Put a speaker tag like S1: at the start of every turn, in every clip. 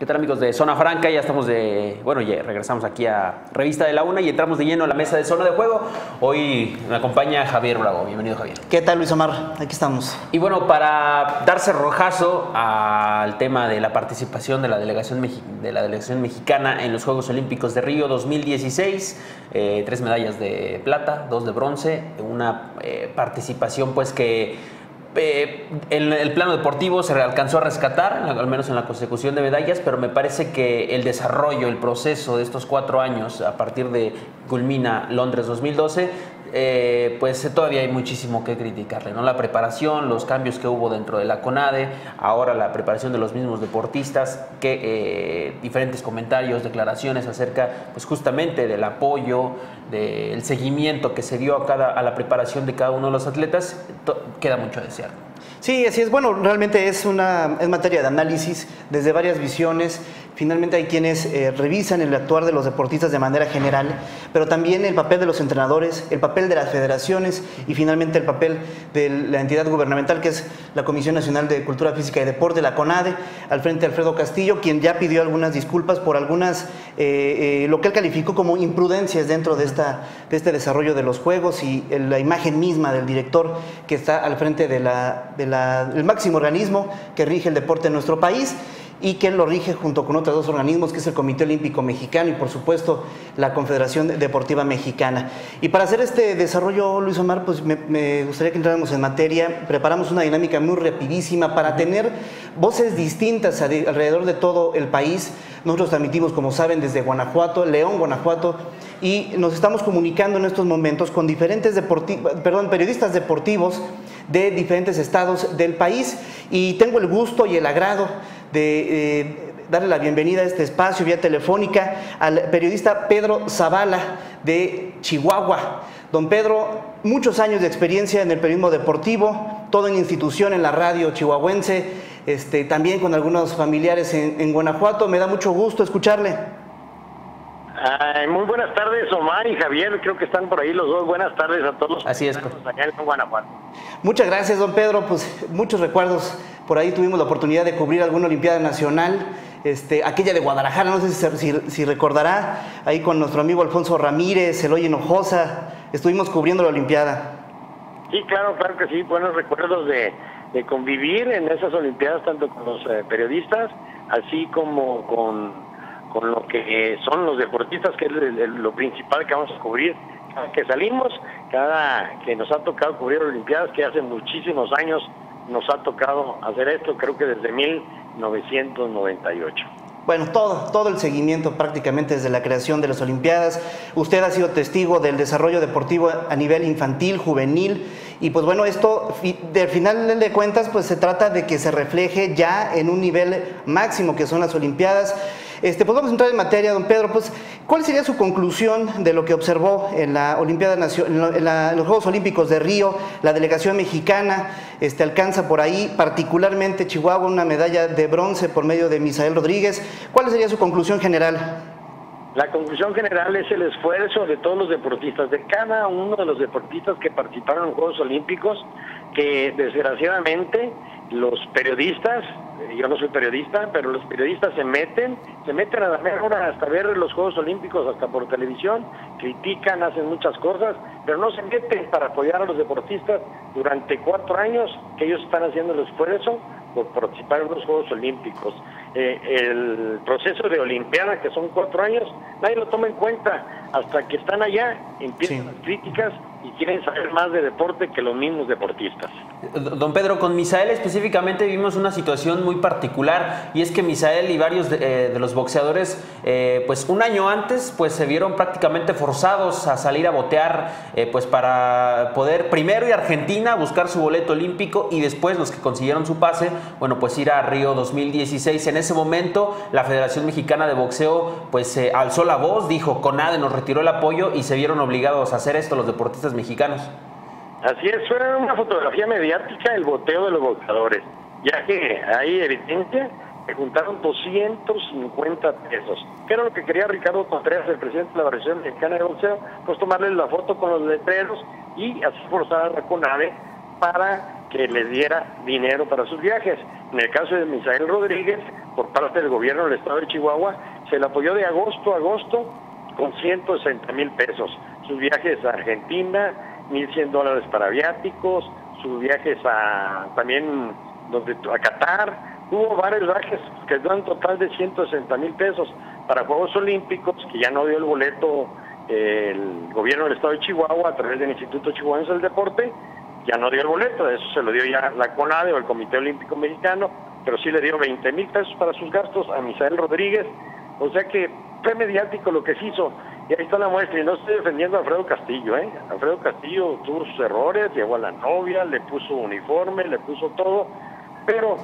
S1: ¿Qué tal amigos de Zona Franca? Ya estamos de, bueno, ya regresamos aquí a Revista de la Una y entramos de lleno a la mesa de Zona de Juego. Hoy me acompaña Javier Bravo. Bienvenido Javier.
S2: ¿Qué tal Luis Omar? Aquí estamos.
S1: Y bueno, para darse rojazo al tema de la participación de la delegación, de la delegación mexicana en los Juegos Olímpicos de Río 2016, eh, tres medallas de plata, dos de bronce, una eh, participación pues que eh, en el plano deportivo se alcanzó a rescatar, al menos en la consecución de medallas, pero me parece que el desarrollo, el proceso de estos cuatro años, a partir de culmina Londres 2012, eh, pues todavía hay muchísimo que criticarle, ¿no? La preparación, los cambios que hubo dentro de la CONADE, ahora la preparación de los mismos deportistas, que eh, diferentes comentarios, declaraciones acerca, pues justamente del apoyo, del seguimiento que se dio a, cada, a la preparación de cada uno de los atletas, queda mucho a desear.
S2: Sí, así es. Bueno, realmente es una es materia de análisis desde varias visiones. Finalmente hay quienes eh, revisan el actuar de los deportistas de manera general, pero también el papel de los entrenadores, el papel de las federaciones y finalmente el papel de la entidad gubernamental que es la Comisión Nacional de Cultura Física y Deporte, la CONADE, al frente de Alfredo Castillo, quien ya pidió algunas disculpas por algunas, eh, eh, lo que él calificó como imprudencias dentro de, esta, de este desarrollo de los Juegos y la imagen misma del director que está al frente del de máximo organismo que rige el deporte en nuestro país y que lo rige junto con otros dos organismos, que es el Comité Olímpico Mexicano y por supuesto la Confederación Deportiva Mexicana. Y para hacer este desarrollo, Luis Omar, pues me, gustaría que entráramos en materia, preparamos una dinámica muy rapidísima para tener voces distintas alrededor de todo el país. Nosotros transmitimos, como saben, desde Guanajuato, León, Guanajuato, y nos estamos comunicando en estos momentos con diferentes perdón, periodistas deportivos de diferentes estados del país y tengo el gusto y el agrado de eh, darle la bienvenida a este espacio vía telefónica al periodista Pedro Zavala de Chihuahua. Don Pedro, muchos años de experiencia en el periodismo deportivo, todo en institución en la radio chihuahuense, este, también con algunos familiares en Guanajuato. Me da mucho gusto escucharle
S3: muy buenas tardes, Omar y Javier. Creo que están por ahí los dos. Buenas tardes a todos.
S1: Así es.
S3: Allá en Guanajuato.
S2: Muchas gracias, don Pedro. Pues muchos recuerdos. Por ahí tuvimos la oportunidad de cubrir alguna Olimpiada Nacional. Este, aquella de Guadalajara, no sé si, si, recordará, ahí con nuestro amigo Alfonso Ramírez, Eloy Hinojosa, estuvimos cubriendo la Olimpiada.
S3: Sí, claro, claro que sí, buenos recuerdos de, convivir en esas Olimpiadas, tanto con los eh, periodistas, así como con con lo que son los deportistas, que es lo principal que vamos a cubrir cada que salimos, cada que nos ha tocado cubrir Olimpiadas, que hace muchísimos años nos ha tocado hacer esto, creo que desde 1998.
S2: Bueno, todo, todo el seguimiento prácticamente desde la creación de las Olimpiadas. Usted ha sido testigo del desarrollo deportivo a nivel infantil, juvenil, y pues bueno, esto, del final de cuentas, pues se trata de que se refleje ya en un nivel máximo que son las Olimpiadas. Este, pues entrar en materia, don Pedro. Pues, ¿cuál sería su conclusión de lo que observó en la Olimpiada en, los Juegos Olímpicos de Río? La delegación mexicana este, alcanza por ahí, particularmente Chihuahua, una medalla de bronce por medio de Misael Rodríguez. ¿Cuál sería su conclusión general?
S3: La conclusión general es el esfuerzo de todos los deportistas, de cada uno de los deportistas que participaron en los Juegos Olímpicos, que desgraciadamente los periodistas, eh, yo no soy periodista, pero los periodistas se meten, se meten a la mejor hasta ver los Juegos Olímpicos, hasta por televisión, critican, hacen muchas cosas, pero no se meten para apoyar a los deportistas durante cuatro años que ellos están haciendo el esfuerzo por participar en los Juegos Olímpicos. Eh, el proceso de Olimpiada, que son cuatro años, nadie lo toma en cuenta. Hasta que están allá, empiezan las críticas y quieren saber más de deporte que los mismos deportistas.
S1: Don Pedro, con Misael específicamente vimos una situación muy particular y es que Misael y varios de, eh, los boxeadores, eh, pues un año antes, pues se vieron prácticamente forzados a salir a botear, eh, pues para poder primero ir a Argentina, buscar su boleto olímpico y después los que consiguieron su pase, bueno, pues ir a Río 2016. En ese momento la Federación Mexicana de Boxeo, pues alzó la voz, dijo, CONADE nos retiró el apoyo y se vieron obligados a hacer esto los deportistas mexicanos.
S3: Así es, fue una fotografía mediática el boteo de los boxeadores, ya que hay evidencia que juntaron 250 pesos. ¿Qué era lo que quería Ricardo Contreras, el presidente de la Federación Mexicana de Boxeo? Pues tomarle la foto con los letreros y así forzar a Raconave para que le diera dinero para sus viajes. En el caso de Misael Rodríguez, por parte del gobierno del estado de Chihuahua, se le apoyó de agosto a agosto con 160 mil pesos. Sus viajes a Argentina, 1.100 dólares para viáticos, sus viajes a también donde, a Qatar. Hubo varios viajes que dan un total de 160 mil pesos para Juegos Olímpicos, que ya no dio el boleto eh, el gobierno del estado de Chihuahua a través del Instituto Chihuahuense del Deporte, ya no dio el boleto, eso se lo dio ya la CONADE o el Comité Olímpico Mexicano, pero sí le dio 20 mil pesos para sus gastos a Misael Rodríguez, o sea que fue mediático lo que se hizo, y ahí está la muestra, y no estoy defendiendo a Alfredo Castillo, ¿eh? Alfredo Castillo tuvo sus errores, llevó a la novia, le puso uniforme, le puso todo, pero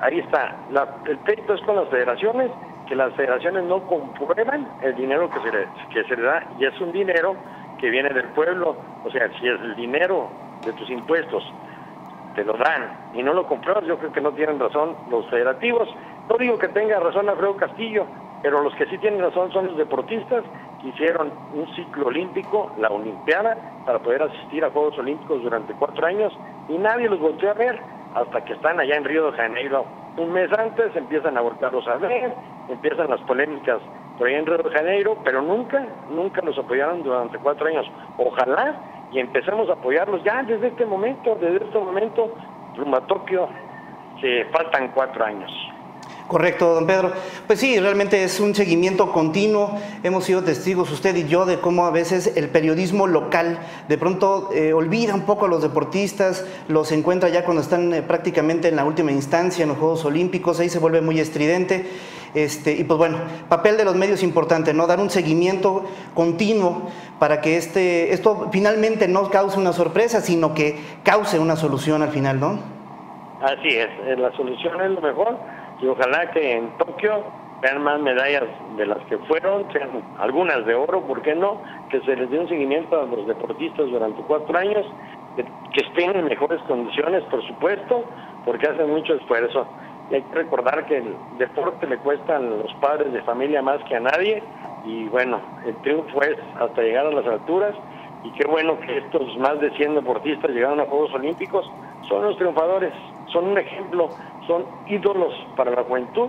S3: ahí está, el pleito es con las federaciones, que las federaciones no comprueban el dinero que se, le, que se le da, y es un dinero que viene del pueblo, o sea, si es el dinero de tus impuestos te lo dan y no lo compruebas, yo creo que no tienen razón los federativos. No digo que tenga razón Alfredo Castillo, pero los que sí tienen razón son los deportistas que hicieron un ciclo olímpico, la Olimpiada, para poder asistir a Juegos Olímpicos durante cuatro años y nadie los volvió a ver hasta que están allá en Río de Janeiro. Un mes antes empiezan a volverlos a ver, empiezan las polémicas por ahí en Río de Janeiro, pero nunca, nunca los apoyaron durante cuatro años. Ojalá y empezamos a apoyarlos ya desde este momento, desde este momento, rumbo a Tokio, se faltan cuatro años.
S2: Correcto, don Pedro. Pues sí, realmente es un seguimiento continuo. Hemos sido testigos, usted y yo, de cómo a veces el periodismo local de pronto eh, olvida un poco a los deportistas, los encuentra ya cuando están eh, prácticamente en la última instancia en los Juegos Olímpicos, ahí se vuelve muy estridente. Este, y pues bueno, papel de los medios importante, ¿no? Dar un seguimiento continuo para que este, esto finalmente no cause una sorpresa, sino que cause una solución al final, ¿no?
S3: Así es, eh, la solución es lo mejor y ojalá que en Tokio vean más medallas de las que fueron, sean algunas de oro, ¿por qué no? Que se les dé un seguimiento a los deportistas durante cuatro años, que estén en mejores condiciones, por supuesto, porque hacen mucho esfuerzo. Y hay que recordar que el deporte le cuesta a los padres de familia más que a nadie, y bueno, el triunfo es hasta llegar a las alturas, y qué bueno que estos más de 100 deportistas llegaron a Juegos Olímpicos, son los triunfadores, son un ejemplo son ídolos para la juventud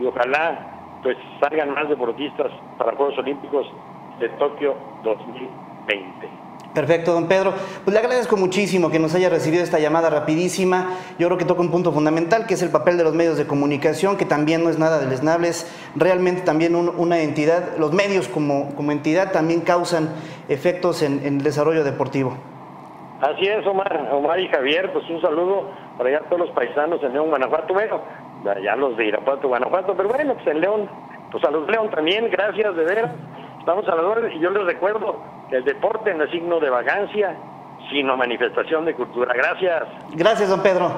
S3: y ojalá pues salgan más deportistas para Juegos Olímpicos de Tokio 2020.
S2: Perfecto, don Pedro. Pues le agradezco muchísimo que nos haya recibido esta llamada rapidísima. Yo creo que toca un punto fundamental, que es el papel de los medios de comunicación, que también no es nada deleznable, es realmente también una entidad, los medios como, como entidad también causan efectos en, en el desarrollo deportivo.
S3: Así es, Omar, Omar y Javier, pues un saludo para allá todos los paisanos en León, Guanajuato, bueno, ya los de Irapuato, Guanajuato, pero bueno, pues en León, pues a los León también, gracias de ver, estamos a la y yo les recuerdo que el deporte no es signo de vagancia, sino manifestación de cultura. Gracias.
S2: Gracias, don Pedro.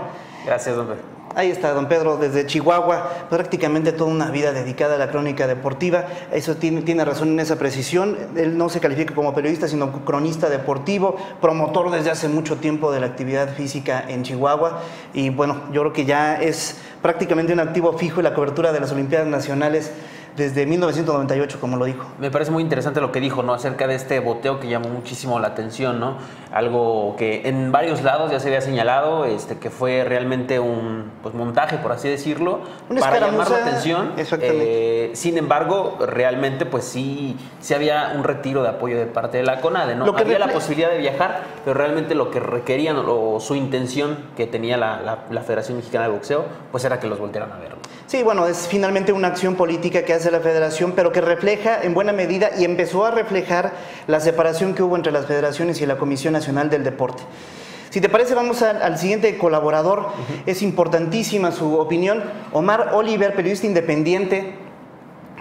S1: Gracias, don Pedro.
S2: Ahí está, don Pedro, desde Chihuahua, prácticamente toda una vida dedicada a la crónica deportiva. Eso tiene, tiene razón en esa precisión. Él no se califica como periodista, sino cronista deportivo, promotor desde hace mucho tiempo de la actividad física en Chihuahua. Y bueno, yo creo que ya es prácticamente un activo fijo en la cobertura de las Olimpiadas Nacionales desde 1998, como lo dijo.
S1: Me parece muy interesante lo que dijo, ¿no? Acerca de este boteo que llamó muchísimo la atención, ¿no? Algo que en varios lados ya se había señalado, este, que fue realmente un pues, montaje, por así decirlo, para llamar la atención. Eh, sin embargo, realmente, pues sí, sí había un retiro de apoyo de parte de la CONADE, ¿no? había la posibilidad de viajar, pero realmente lo que requerían o su intención que tenía la, la, Federación Mexicana de Boxeo, pues era que los voltearan a ver.
S2: Sí, bueno, es finalmente una acción política que hace la federación, pero que refleja en buena medida y empezó a reflejar la separación que hubo entre las federaciones y la Comisión Nacional del Deporte. Si te parece, vamos al, siguiente colaborador. Es importantísima su opinión. Omar Oliver, periodista independiente,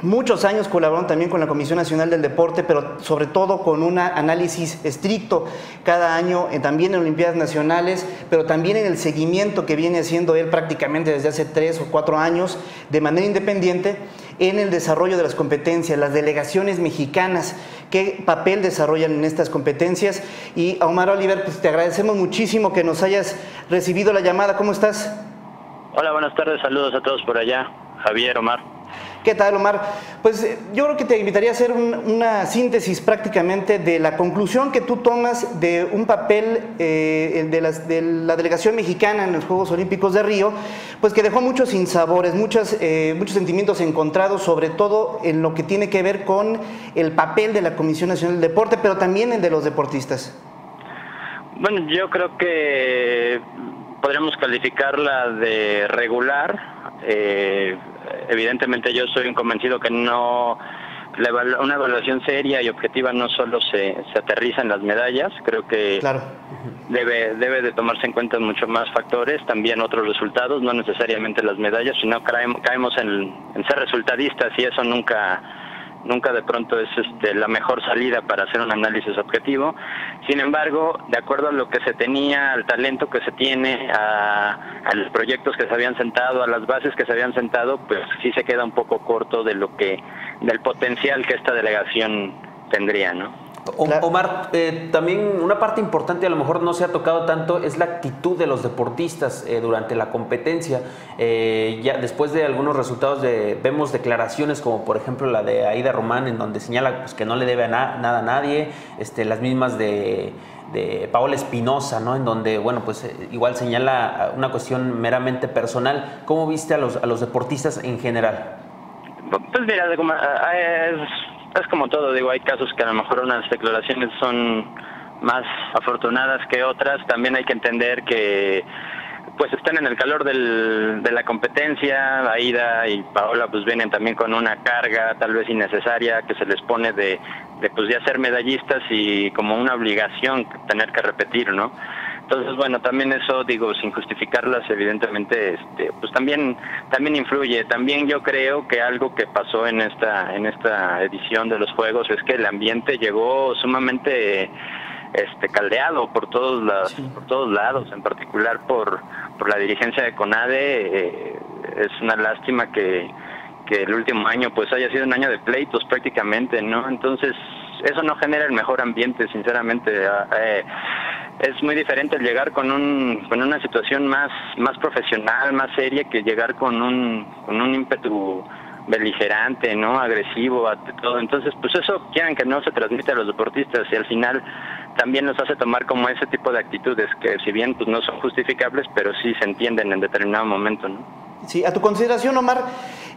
S2: Muchos años colaboraron también con la Comisión Nacional del Deporte, pero sobre todo con un análisis estricto cada año, eh, también en Olimpiadas Nacionales, pero también en el seguimiento que viene haciendo él prácticamente desde hace tres o cuatro años de manera independiente en el desarrollo de las competencias, las delegaciones mexicanas, qué papel desarrollan en estas competencias. Y a Omar Oliver, pues te agradecemos muchísimo que nos hayas recibido la llamada. ¿Cómo estás?
S4: Hola, buenas tardes, saludos a todos por allá. Javier, Omar.
S2: ¿Qué tal, Omar? Pues eh, yo creo que te invitaría a hacer una síntesis prácticamente de la conclusión que tú tomas de un papel eh, de, la delegación mexicana en los Juegos Olímpicos de Río, pues que dejó muchos sinsabores, muchos sentimientos encontrados, sobre todo en lo que tiene que ver con el papel de la Comisión Nacional del Deporte, pero también el de los deportistas.
S4: Bueno, yo creo que podríamos calificarla de regular. Eh, evidentemente yo soy convencido que no una evaluación seria y objetiva no solo se, se aterriza en las medallas, creo que debe, debe de tomarse en cuenta mucho más factores, también otros resultados, no necesariamente las medallas, sino caemos en, en ser resultadistas y eso nunca nunca de pronto es este, la mejor salida para hacer un análisis objetivo. Sin embargo, de acuerdo a lo que se tenía, al talento que se tiene, a, a, los proyectos que se habían sentado, a las bases que se habían sentado, pues sí se queda un poco corto de lo que, del potencial que esta delegación tendría, ¿no?
S1: Omar, eh, también una parte importante a lo mejor no se ha tocado tanto es la actitud de los deportistas eh, durante la competencia. Eh, ya después de algunos resultados de, vemos declaraciones como por ejemplo la de Aida Román en donde señala pues, que no le debe nada a nadie, este, las mismas de, de Paola Espinosa, ¿no? En donde, bueno, pues igual señala una cuestión meramente personal. ¿Cómo viste a los, a los deportistas en general?
S4: Pues mira, es es como todo, digo, hay casos que a lo mejor unas declaraciones son más afortunadas que otras, también hay que entender que pues están en el calor del, de la competencia, Aida y Paola pues vienen también con una carga tal vez innecesaria que se les pone de, de pues ya ser medallistas y como una obligación tener que repetir, ¿no? Entonces, bueno, también eso, digo, sin justificarlas, evidentemente, este, pues también, también influye. También yo creo que algo que pasó en esta, en esta edición de los Juegos es que el ambiente llegó sumamente este caldeado por todos las, por todos lados, en particular por, por la dirigencia de CONADE. Eh, es una lástima que, que el último año pues haya sido un año de pleitos prácticamente, ¿no? Entonces eso no genera el mejor ambiente, sinceramente. Ah, eh, es muy diferente el llegar con, un, con una situación más, más profesional, más seria, que llegar con un, con un ímpetu beligerante, ¿no? Agresivo, todo. Entonces, pues eso quieren que no se transmite a los deportistas y al final también nos hace tomar como ese tipo de actitudes que si bien pues no son justificables, pero sí se entienden en determinado momento, ¿no?
S2: Sí, a tu consideración, Omar,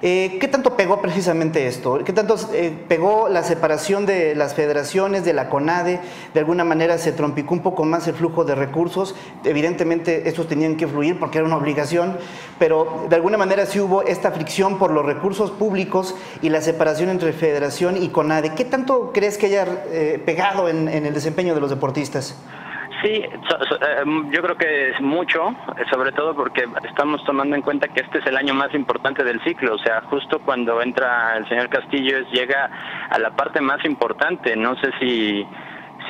S2: eh, ¿qué tanto pegó precisamente esto? ¿Qué tanto eh, pegó la separación de las federaciones, de la CONADE? De alguna manera se trompicó un poco más el flujo de recursos. Evidentemente, estos tenían que fluir porque era una obligación, pero de alguna manera sí hubo esta fricción por los recursos públicos y la separación entre federación y CONADE. ¿Qué tanto crees que haya eh, pegado en el desempeño de los deportistas?
S4: Sí, em, yo creo que es mucho, sobre todo porque estamos tomando en cuenta que este es el año más importante del ciclo, o sea, justo cuando entra el señor Castillo llega a la parte más importante, no sé si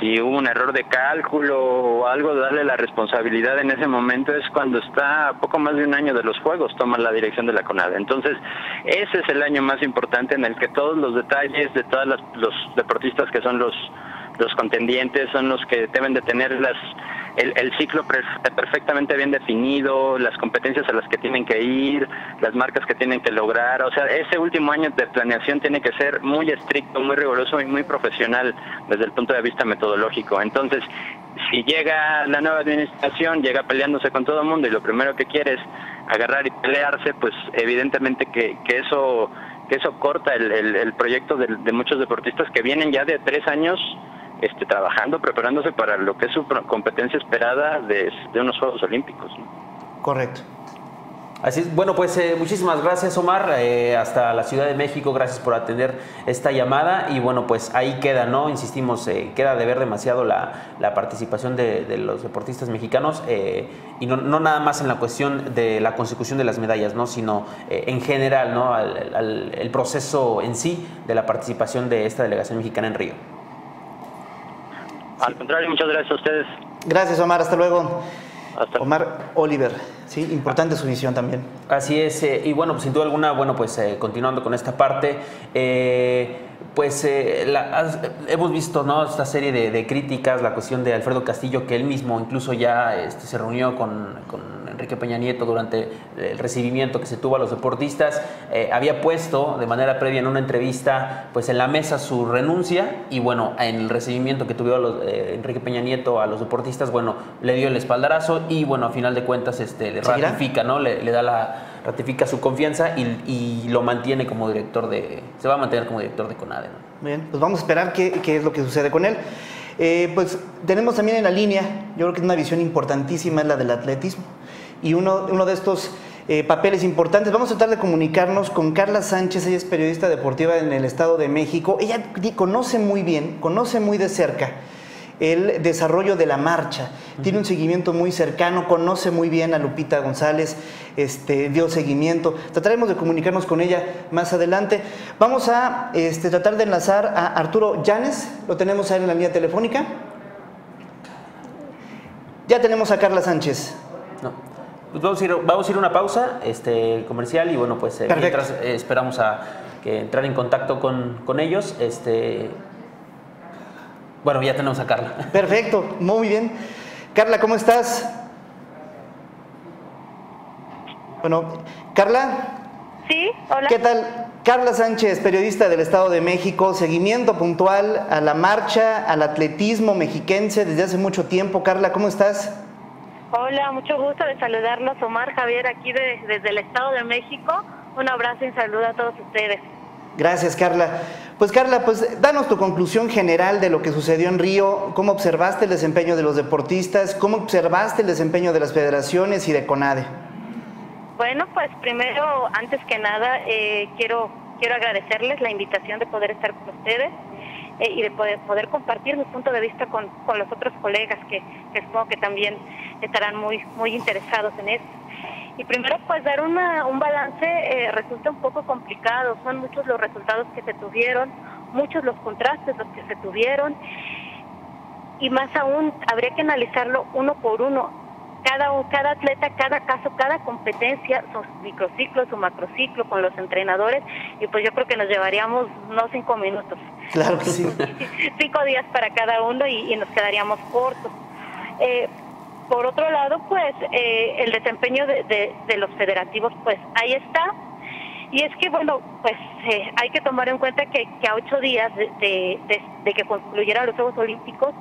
S4: si hubo un error de cálculo o algo, darle la responsabilidad en ese momento es cuando está poco más de un año de los Juegos, toma la dirección de la CONADE. Entonces, ese es el año más importante en el que todos los detalles de todos los deportistas que son los los contendientes son los que deben de tener las, el, ciclo perfectamente bien definido, las competencias a las que tienen que ir, las marcas que tienen que lograr. O sea, ese último año de planeación tiene que ser muy estricto, muy riguroso y muy profesional desde el punto de vista metodológico. Entonces, si llega la nueva administración, llega peleándose con todo el mundo y lo primero que quiere es agarrar y pelearse, pues evidentemente que, que eso que eso corta el, el, proyecto de, de muchos deportistas que vienen ya de tres años este, trabajando, preparándose para lo que es su competencia esperada de, unos Juegos Olímpicos.
S2: Correcto.
S1: Así es. Bueno, pues eh, muchísimas gracias, Omar. Eh, hasta la Ciudad de México, gracias por atender esta llamada. Y bueno, pues ahí queda, ¿no? Insistimos, eh, queda de ver demasiado la, participación de, los deportistas mexicanos. y no, nada más en la cuestión de la consecución de las medallas, ¿no? Sino en general, ¿no? el proceso en sí de la participación de esta delegación mexicana en Río.
S4: Al contrario, muchas gracias a ustedes.
S2: Gracias, Omar. Hasta luego. Hasta Omar Oliver, sí, importante su visión también.
S1: Así es, eh, y bueno, pues sin duda alguna, bueno, pues eh, continuando con esta parte, eh, pues hemos visto ¿no? esta serie de, críticas, la cuestión de Alfredo Castillo, que él mismo incluso ya este, se reunió con Enrique Peña Nieto durante el recibimiento que se tuvo a los deportistas, eh, había puesto de manera previa en una entrevista pues en la mesa su renuncia y bueno, en el recibimiento que tuvo eh, Enrique Peña Nieto a los deportistas, bueno, le dio el espaldarazo y bueno, a final de cuentas este, le ratifica, ¿no? Le, da la ratifica su confianza y, lo mantiene como director de, se va a mantener como director de CONADE.
S2: Bien, pues vamos a esperar qué, qué es lo que sucede con él. Eh, pues tenemos también en la línea, yo creo que es una visión importantísima, es la del atletismo. Y uno, uno de estos eh, papeles importantes, vamos a tratar de comunicarnos con Carla Sánchez, ella es periodista deportiva en el Estado de México. Ella conoce muy bien, conoce muy de cerca el desarrollo de la marcha. Tiene un seguimiento muy cercano, conoce muy bien a Lupita González, este, dio seguimiento. Trataremos de comunicarnos con ella más adelante. Vamos a este, tratar de enlazar a Arturo Llanes, lo tenemos ahí en la línea telefónica. Ya tenemos a Carla Sánchez.
S1: Pues vamos a ir, vamos a ir a una pausa este, comercial y bueno, pues eh, mientras eh, esperamos a que entrar en contacto con, con ellos. Este, bueno, ya tenemos a Carla.
S2: Perfecto, muy bien. Carla, ¿cómo estás? Bueno, Carla.
S5: Sí, hola.
S2: ¿Qué tal? Carla Sánchez, periodista del Estado de México, seguimiento puntual a la marcha, al atletismo mexiquense desde hace mucho tiempo. Carla, ¿cómo estás?
S5: Hola, mucho gusto de saludarlos, Omar Javier, aquí desde el Estado de México. Un abrazo y saludo a todos ustedes.
S2: Gracias, Carla. Pues Carla, pues danos tu conclusión general de lo que sucedió en Río, cómo observaste el desempeño de los deportistas, cómo observaste el desempeño de las federaciones y de CONADE.
S5: Bueno, pues primero, antes que nada, eh, quiero, quiero agradecerles la invitación de poder estar con ustedes eh, y de poder, poder compartir mi punto de vista con, con los otros colegas que, que supongo que también estarán muy, muy interesados en esto. Y primero, pues dar una, un balance eh, resulta un poco complicado. Son muchos los resultados que se tuvieron, muchos los contrastes los que se tuvieron. Y más aún, habría que analizarlo uno por uno. Cada, cada atleta, cada caso, cada competencia, su microciclo, su macrociclo con los entrenadores. Y pues yo creo que nos llevaríamos no cinco minutos.
S2: Claro que sí.
S5: cinco días para cada uno y, nos quedaríamos cortos. Eh, por otro lado, pues eh, el desempeño de, los federativos, pues ahí está. Y es que, bueno, pues eh, hay que tomar en cuenta que, a ocho días de, que concluyeran los Juegos Olímpicos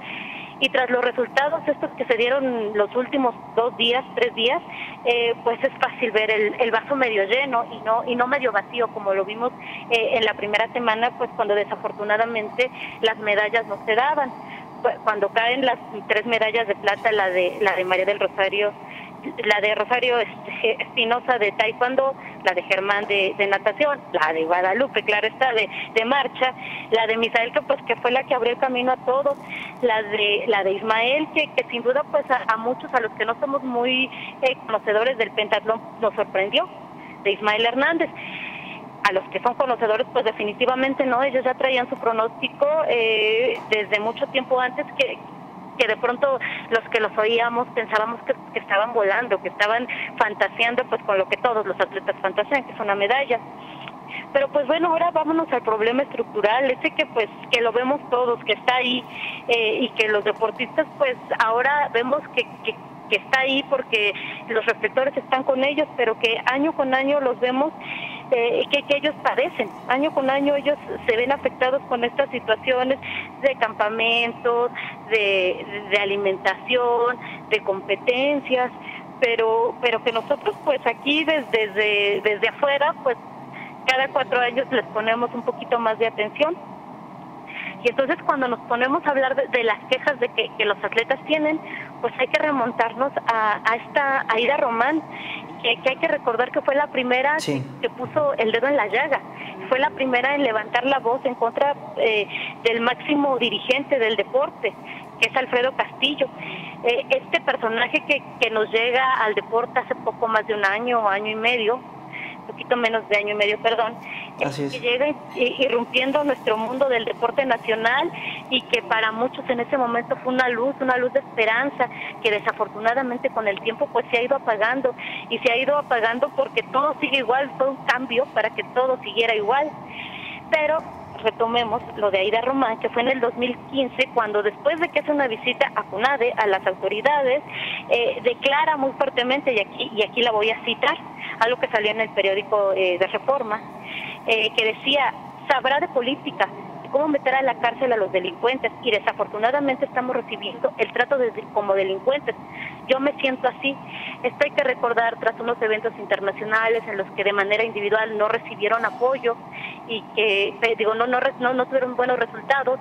S5: y tras los resultados estos que se dieron los últimos dos días, tres días, eh, pues es fácil ver el, vaso medio lleno y no y no medio vacío como lo vimos en la primera semana, pues cuando desafortunadamente las medallas no se daban. Cuando caen las tres medallas de plata, la de la de María del Rosario, la de Rosario Espinosa de taekwondo, la de Germán de, natación, la de Guadalupe, claro está, de, de marcha, la de Misael que pues que fue la que abrió el camino a todos, la de la de Ismael que, que sin duda pues a, muchos a los que no somos muy eh, conocedores del pentatlón nos sorprendió, de Ismael Hernández. A los que son conocedores, pues definitivamente no, ellos ya traían su pronóstico eh, desde mucho tiempo antes que, que de pronto los que los oíamos pensábamos que, estaban volando, que estaban fantaseando pues con lo que todos los atletas fantasean, que es una medalla. Pero pues bueno, ahora vámonos al problema estructural, ese que pues que lo vemos todos, que está ahí eh, y que los deportistas pues ahora vemos que, que, que está ahí porque los reflectores están con ellos, pero que año con año los vemos eh, que, ellos padecen. Año con año ellos se ven afectados con estas situaciones de campamentos, de, de alimentación, de competencias, pero, pero que nosotros pues aquí desde, desde, desde afuera pues cada cuatro años les ponemos un poquito más de atención y entonces cuando nos ponemos a hablar de, las quejas de que, los atletas tienen, pues hay que remontarnos a, a esta Aida Román, que, hay que recordar que fue la primera que puso el dedo en la llaga, fue la primera en levantar la voz en contra eh, del máximo dirigente del deporte, que es Alfredo Castillo. Eh, este personaje que, que nos llega al deporte hace poco más de un año o año y medio, poquito menos de año y medio, perdón, que llega irrumpiendo nuestro mundo del deporte nacional y que para muchos en ese momento fue una luz, una luz de esperanza que desafortunadamente con el tiempo pues se ha ido apagando y se ha ido apagando porque todo sigue igual, fue un cambio para que todo siguiera igual. Pero retomemos lo de Aida Román, que fue en el 2015, cuando después de que hace una visita a CUNADE, a las autoridades, eh, declara muy fuertemente, y aquí, y aquí la voy a citar, algo que salió en el periódico eh, de Reforma, eh, que decía, sabrá de política, cómo meter a la cárcel a los delincuentes y desafortunadamente estamos recibiendo el trato de, como delincuentes. Yo me siento así. Esto hay que recordar tras unos eventos internacionales en los que de manera individual no recibieron apoyo y que, eh, digo, no, no, no, no tuvieron buenos resultados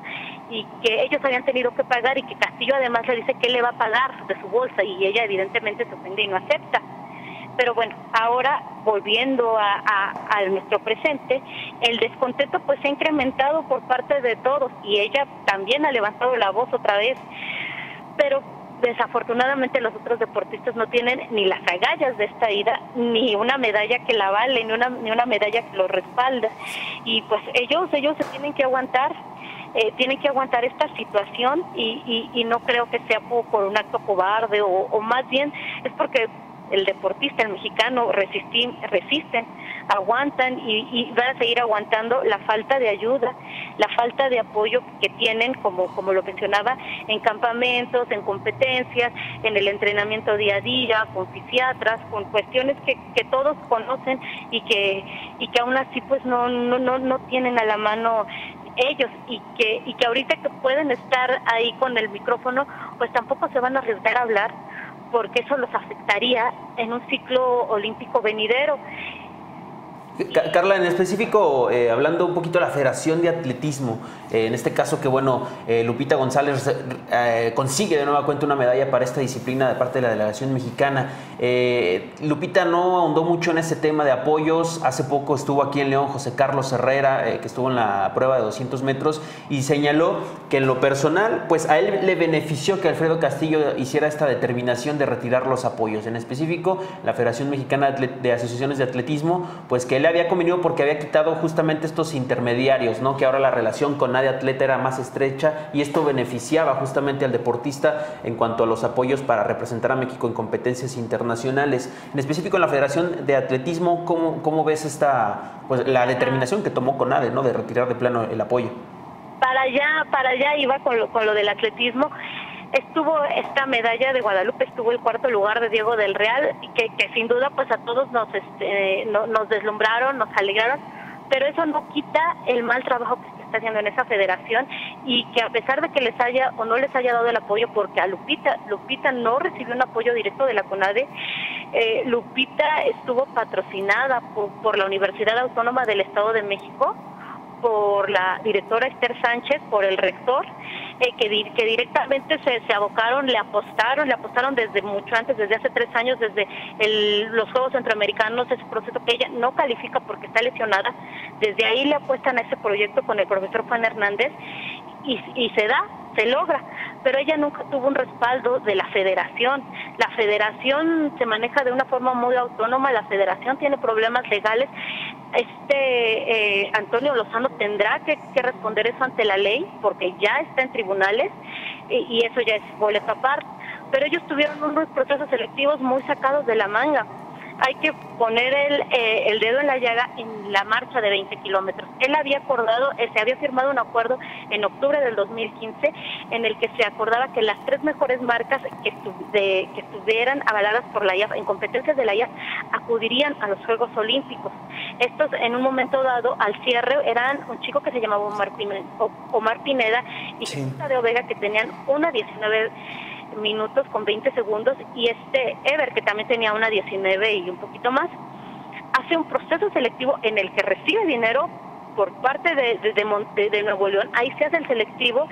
S5: y que ellos habían tenido que pagar y que Castillo además le dice que le va a pagar de su bolsa y ella evidentemente se ofende y no acepta. Pero bueno, ahora volviendo a, nuestro presente, el descontento pues se ha incrementado por parte de todos y ella también ha levantado la voz otra vez. Pero desafortunadamente los otros deportistas no tienen ni las agallas de esta ida, ni una medalla que la vale, ni una, ni una medalla que lo respalda. Y pues ellos, ellos se tienen que aguantar, eh, tienen que aguantar esta situación y, y, no creo que sea por, un acto cobarde o, o más bien es porque el deportista, el mexicano, resisten, resisten aguantan y, van a seguir aguantando la falta de ayuda, la falta de apoyo que tienen, como, como lo mencionaba, en campamentos, en competencias, en el entrenamiento día a día, con fisiatras, con cuestiones que, que todos conocen y que, y que aún así pues no, no, no, no tienen a la mano ellos y que y que ahorita que pueden estar ahí con el micrófono pues tampoco se van a arriesgar a hablar porque eso los afectaría en un ciclo olímpico venidero.
S1: Carla, en específico, eh, hablando un poquito de la Federación de Atletismo, eh, en este caso que, bueno, eh, Lupita González consigue de nueva cuenta una medalla para esta disciplina de parte de la delegación mexicana. Lupita no ahondó mucho en ese tema de apoyos. Hace poco estuvo aquí en León José Carlos Herrera, que estuvo en la prueba de 200 metros, y señaló que en lo personal, pues a él le benefició que Alfredo Castillo hiciera esta determinación de retirar los apoyos. En específico, la Federación Mexicana de Asociaciones de Atletismo, pues que él había convenido porque había quitado justamente estos intermediarios, ¿no? Que ahora la relación con nadie atleta era más estrecha y esto beneficiaba justamente al deportista en cuanto a los apoyos para representar a México en competencias internacionales. En específico en la Federación de Atletismo, ¿cómo, cómo ves esta, pues la determinación que tomó CONADE, ¿no? De retirar de plano el apoyo.
S5: Para allá, para allá iba con lo, con lo del atletismo estuvo esta medalla de Guadalupe, estuvo el cuarto lugar de Diego del Real, que, que sin duda pues a todos nos, este, nos deslumbraron, nos alegraron, pero eso no quita el mal trabajo que se está haciendo en esa federación y que a pesar de que les haya o no les haya dado el apoyo, porque a Lupita, Lupita no recibió un apoyo directo de la CONADE, eh, Lupita estuvo patrocinada por, por la Universidad Autónoma del Estado de México, por la directora Esther Sánchez, por el rector, eh, que, que directamente se, se abocaron, le apostaron, le apostaron desde mucho antes, desde hace tres años, desde los Juegos Centroamericanos, ese proceso que ella no califica porque está lesionada, desde ahí le apuestan a ese proyecto con el profesor Juan Hernández y, y se da, se logra, pero ella nunca tuvo un respaldo de la federación. La federación se maneja de una forma muy autónoma, la federación tiene problemas legales. Este eh, Antonio Lozano tendrá que, responder eso ante la ley porque ya está en tribunales y, y eso ya es boleto. Pero ellos tuvieron unos procesos selectivos muy sacados de la manga hay que poner el, eh, el dedo en la llaga en la marcha de 20 kilómetros. Él había acordado, eh, se había firmado un acuerdo en octubre del 2015 en el que se acordaba que las tres mejores marcas que, que estuvieran avaladas por la IAF en competencias de la IAF acudirían a los Juegos Olímpicos. Estos en un momento dado al cierre eran un chico que se llamaba Omar Pineda, Omar Pineda y sí. de Ovega que tenían una 19 minutos con 20 segundos y este Ever, que también tenía una 19 y un poquito más, hace un proceso selectivo en el que recibe dinero por parte de, de, de, Nuevo León, ahí se hace el selectivo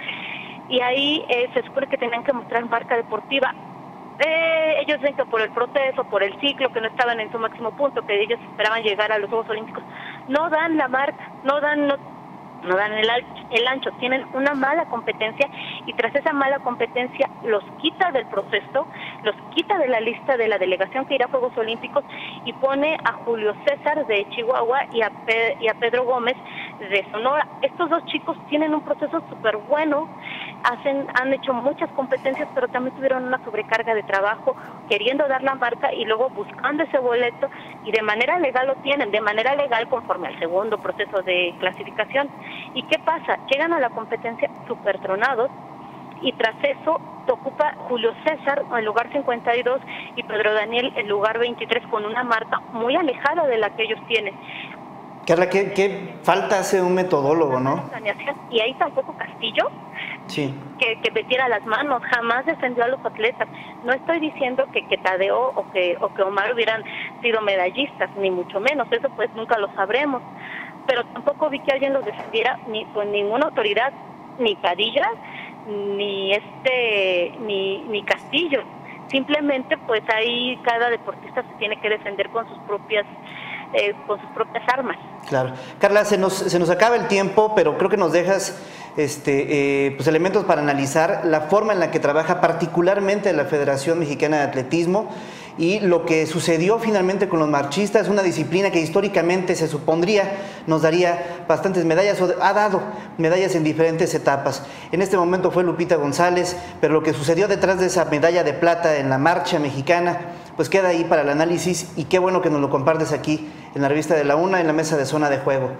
S5: y ahí eh, se supone que tenían que mostrar marca deportiva. Eh, ellos ven que por el proceso, por el ciclo, que no estaban en su máximo punto, que ellos esperaban llegar a los Juegos Olímpicos, no dan la marca, no dan, no, no dan el, el ancho, tienen una mala competencia y tras esa mala competencia los quita del proceso, los quita de la lista de la delegación que irá a Juegos Olímpicos y pone a Julio César de Chihuahua y a, y a Pedro Gómez de Sonora. Estos dos chicos tienen un proceso súper bueno, hacen, han hecho muchas competencias, pero también tuvieron una sobrecarga de trabajo, queriendo dar la marca y luego buscando ese boleto y de manera legal lo tienen, de manera legal conforme al segundo proceso de clasificación ¿Y qué pasa? Llegan a la competencia super tronados y tras eso ocupa Julio César el lugar 52 y Pedro Daniel el lugar 23 con una marca muy alejada de la que ellos tienen.
S2: Carla, ¿qué, qué falta hace un metodólogo, no?
S5: Y ahí tampoco Castillo,
S2: sí.
S5: que, que metiera las manos, jamás defendió a los atletas. No estoy diciendo que, que Tadeo o que, o que Omar hubieran sido medallistas, ni mucho menos, eso pues nunca lo sabremos. Pero tampoco vi que alguien los defendiera ni con ninguna autoridad, ni Padilla, ni este, ni, ni Castillo. Simplemente pues ahí cada deportista se tiene que defender con sus propias eh, con sus propias armas.
S2: Claro. Carla, se nos, se nos acaba el tiempo, pero creo que nos dejas este, eh, pues elementos para analizar la forma en la que trabaja particularmente la Federación Mexicana de Atletismo y lo que sucedió finalmente con los marchistas, una disciplina que históricamente se supondría nos daría bastantes medallas o ha dado medallas en diferentes etapas. En este momento fue Lupita González, pero lo que sucedió detrás de esa medalla de plata en la marcha mexicana, pues queda ahí para el análisis y qué bueno que nos lo compartes aquí en la revista de la UNA, en la mesa de zona de juego.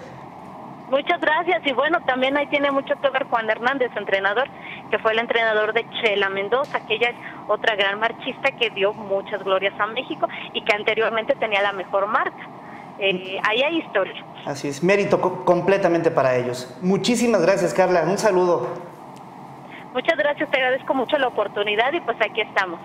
S5: Muchas gracias y bueno, también ahí tiene mucho que ver Juan Hernández, entrenador, que fue el entrenador de Chela Mendoza, que ella es otra gran marchista que dio muchas glorias a México y que anteriormente tenía la mejor marca. Eh, ahí hay historia.
S2: Así es, mérito completamente para ellos. Muchísimas gracias, Carla. Un saludo.
S5: Muchas gracias, te agradezco mucho la oportunidad y pues aquí estamos.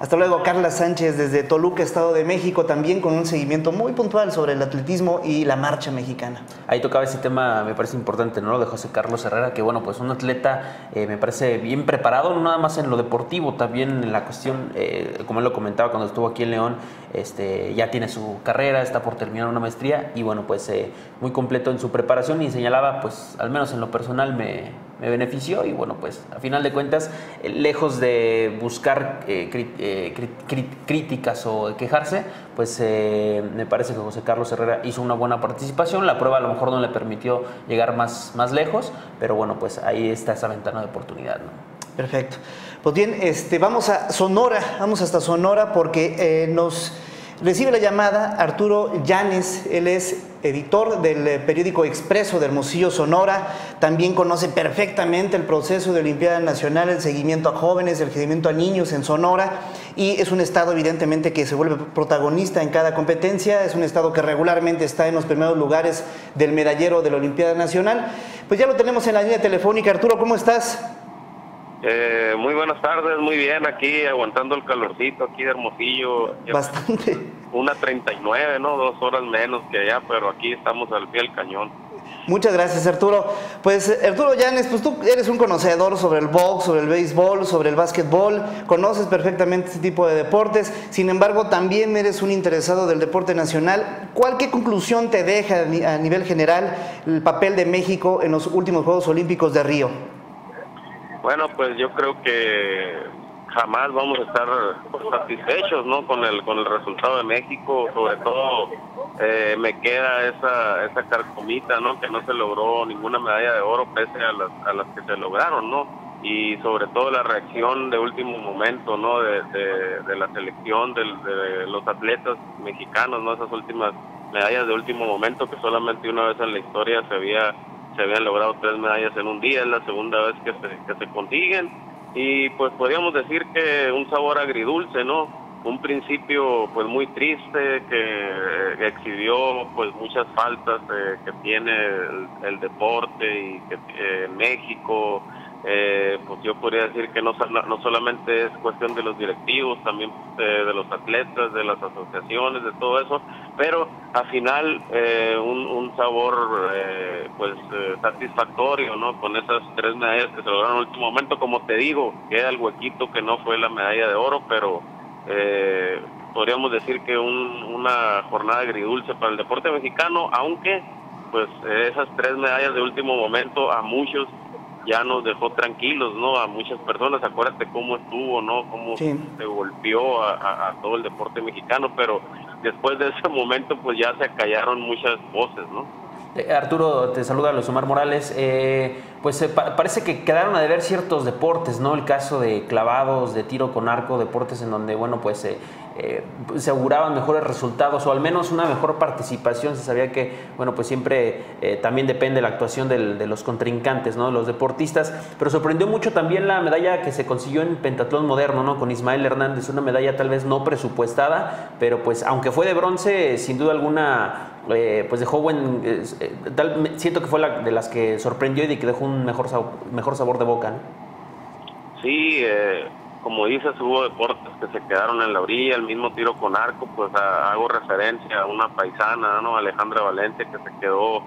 S2: Hasta luego, Carla Sánchez desde Toluca, Estado de México, también con un seguimiento muy puntual sobre el atletismo y la marcha mexicana.
S1: Ahí tocaba ese tema, me parece importante, ¿no? Lo de José Carlos Herrera, que bueno, pues un atleta eh, me parece bien preparado, no nada más en lo deportivo, también en la cuestión, eh, como él lo comentaba cuando estuvo aquí en León, este, ya tiene su carrera, está por terminar una maestría y bueno, pues eh, muy completo en su preparación y señalaba, pues al menos en lo personal me, me benefició y bueno, pues a final de cuentas, lejos de buscar eh, críticas o quejarse, pues eh, me parece que José Carlos Herrera hizo una buena participación. La prueba a lo mejor no le permitió llegar más, más lejos, pero bueno, pues ahí está esa ventana de oportunidad.
S2: Perfecto. Pues bien, este, vamos a Sonora, vamos hasta Sonora porque eh, nos Recibe la llamada Arturo Llanes, él es editor del eh, periódico Expreso de Hermosillo, Sonora, también conoce perfectamente el proceso de Olimpiada Nacional, el seguimiento a jóvenes, el seguimiento a niños en Sonora, y es un estado evidentemente que se vuelve protagonista en cada competencia, es un estado que regularmente está en los primeros lugares del medallero de la Olimpiada Nacional. Pues ya lo tenemos en la línea telefónica. Arturo, ¿cómo estás?
S6: Eh, muy buenas tardes, muy bien, aquí aguantando el calorcito aquí de Hermosillo.
S2: Bastante.
S6: Una 39, ¿no? Dos horas menos que allá, pero aquí estamos al pie del cañón.
S2: Muchas gracias, Arturo. Pues Arturo Llanes, pues tú eres un conocedor sobre el box, sobre el béisbol, sobre el básquetbol, conoces perfectamente este tipo de deportes, sin embargo también eres un interesado del deporte nacional. ¿Cuál qué conclusión te deja a nivel general el papel de México en los últimos Juegos Olímpicos de Río?
S6: Bueno, pues yo creo que jamás vamos a estar satisfechos ¿no? con el con el resultado de México. Sobre todo eh, me queda esa esa carcomita no que no se logró ninguna medalla de oro pese a las, a las que se lograron no y sobre todo la reacción de último momento no de, de, la selección de, de, los atletas mexicanos no esas últimas medallas de último momento que solamente una vez en la historia se había se habían logrado tres medallas en un día, es la segunda vez que se, que se consiguen y pues podríamos decir que un sabor agridulce, ¿no? Un principio pues muy triste que exhibió pues muchas faltas eh, que tiene el, deporte y que eh, México eh, pues yo podría decir que no, no solamente es cuestión de los directivos, también eh, de los atletas, de las asociaciones, de todo eso, pero al final eh, un, un, sabor eh, pues satisfactorio, ¿no? Con esas tres medallas que se lograron en el último momento, como te digo, queda el huequito que no fue la medalla de oro, pero podríamos decir que un, una jornada agridulce para el deporte mexicano, aunque pues esas tres medallas de último momento a muchos ya nos dejó tranquilos, ¿no? A muchas personas, acuérdate cómo estuvo, ¿no? Cómo se golpeó a, todo el deporte mexicano, pero después de ese momento pues ya se callaron muchas voces, ¿no?
S1: Eh, Arturo, te saluda Luis Omar Morales. Eh, pues eh, parece que quedaron a deber ciertos deportes, ¿no? El caso de clavados, de tiro con arco, deportes en donde, bueno, pues eh, se auguraban mejores resultados o al menos una mejor participación. Se sabía que, bueno, pues siempre eh, también depende la actuación de los contrincantes, ¿no? Los deportistas. Pero sorprendió mucho también la medalla que se consiguió en pentatlón moderno, ¿no? Con Ismael Hernández, una medalla tal vez no presupuestada, pero pues aunque fue de bronce, sin duda alguna eh, pues dejó buen. tal, siento que fue la de las que sorprendió y de que dejó un mejor mejor sabor de boca. ¿no?
S6: Sí, eh, como dices, hubo deportes que se quedaron en la orilla, el mismo tiro con arco, pues hago referencia a una paisana, ¿no? Alejandra Valencia, que se quedó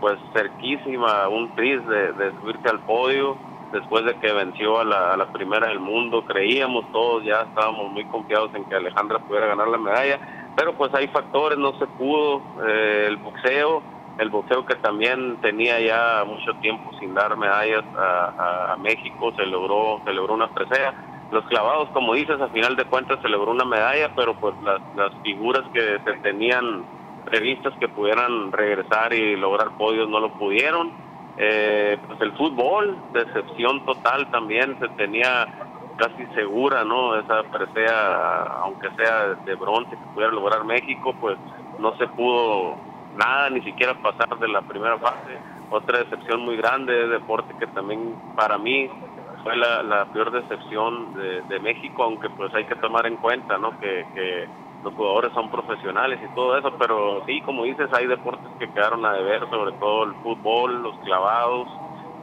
S6: pues cerquísima, un tris de, subirse al podio después de que venció a la, primera del mundo. Creíamos todos, ya estábamos muy confiados en que Alejandra pudiera ganar la medalla, pero pues hay factores, no se pudo. Eh, el boxeo, el boxeo que también tenía ya mucho tiempo sin dar medallas a, a, México, se logró, se logró una presea los clavados, como dices, a final de cuentas se logró una medalla, pero pues las, las figuras que se tenían previstas que pudieran regresar y lograr podios no lo pudieron. Eh, pues el fútbol, decepción total también, se tenía casi segura, ¿no? Esa presea, aunque sea de bronce que pudiera lograr México, pues no se pudo nada, ni siquiera pasar de la primera fase. Otra decepción muy grande de deporte que también para mí fue la, peor decepción de, México, aunque pues hay que tomar en cuenta, ¿no? Que, los jugadores son profesionales y todo eso, pero sí, como dices, hay deportes que quedaron a deber, sobre todo el fútbol, los clavados,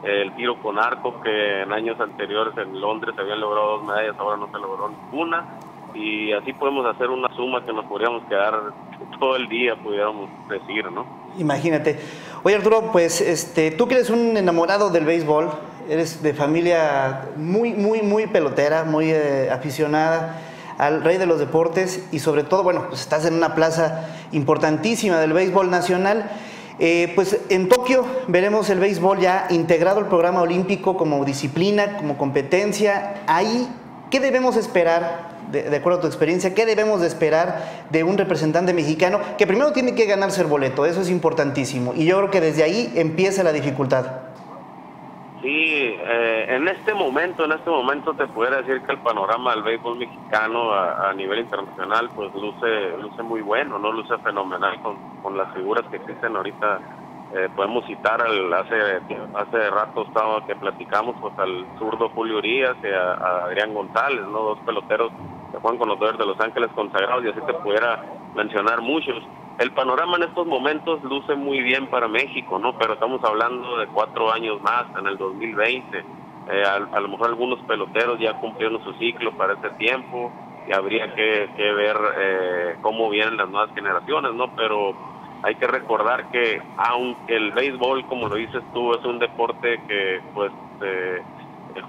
S6: el tiro con arco, que en años anteriores en Londres se habían logrado dos medallas, ahora no se logró ninguna, y así podemos hacer una suma que nos podríamos quedar todo el día, pudiéramos decir, ¿no?
S2: Imagínate. Oye Arturo, pues este, tú que eres un enamorado del béisbol, eres de familia muy, muy, muy pelotera, muy eh, aficionada al rey de los deportes y sobre todo, bueno, pues estás en una plaza importantísima del béisbol nacional. Eh, pues en Tokio veremos el béisbol ya integrado al programa olímpico como disciplina, como competencia. Ahí, ¿qué debemos esperar, de, de, acuerdo a tu experiencia, qué debemos de esperar de un representante mexicano que primero tiene que ganarse el boleto? Eso es importantísimo. Y yo creo que desde ahí empieza la dificultad.
S6: Sí, eh, en este momento, en este momento te pudiera decir que el panorama del béisbol mexicano a, nivel internacional pues luce luce muy bueno, no luce fenomenal con, con las figuras que existen ahorita. Eh, podemos citar al, hace hace rato estaba que platicamos pues al zurdo Julio Urias y a, Adrián González, no dos peloteros que juegan con los Dodgers de Los Ángeles consagrados y así te pudiera mencionar muchos el panorama en estos momentos luce muy bien para México, ¿no? Pero estamos hablando de cuatro años más, en el 2020. Eh, a, lo mejor algunos peloteros ya cumplieron su ciclo para ese tiempo y habría que, ver eh, cómo vienen las nuevas generaciones, ¿no? Pero hay que recordar que aunque el béisbol, como lo dices tú, es un deporte que pues eh,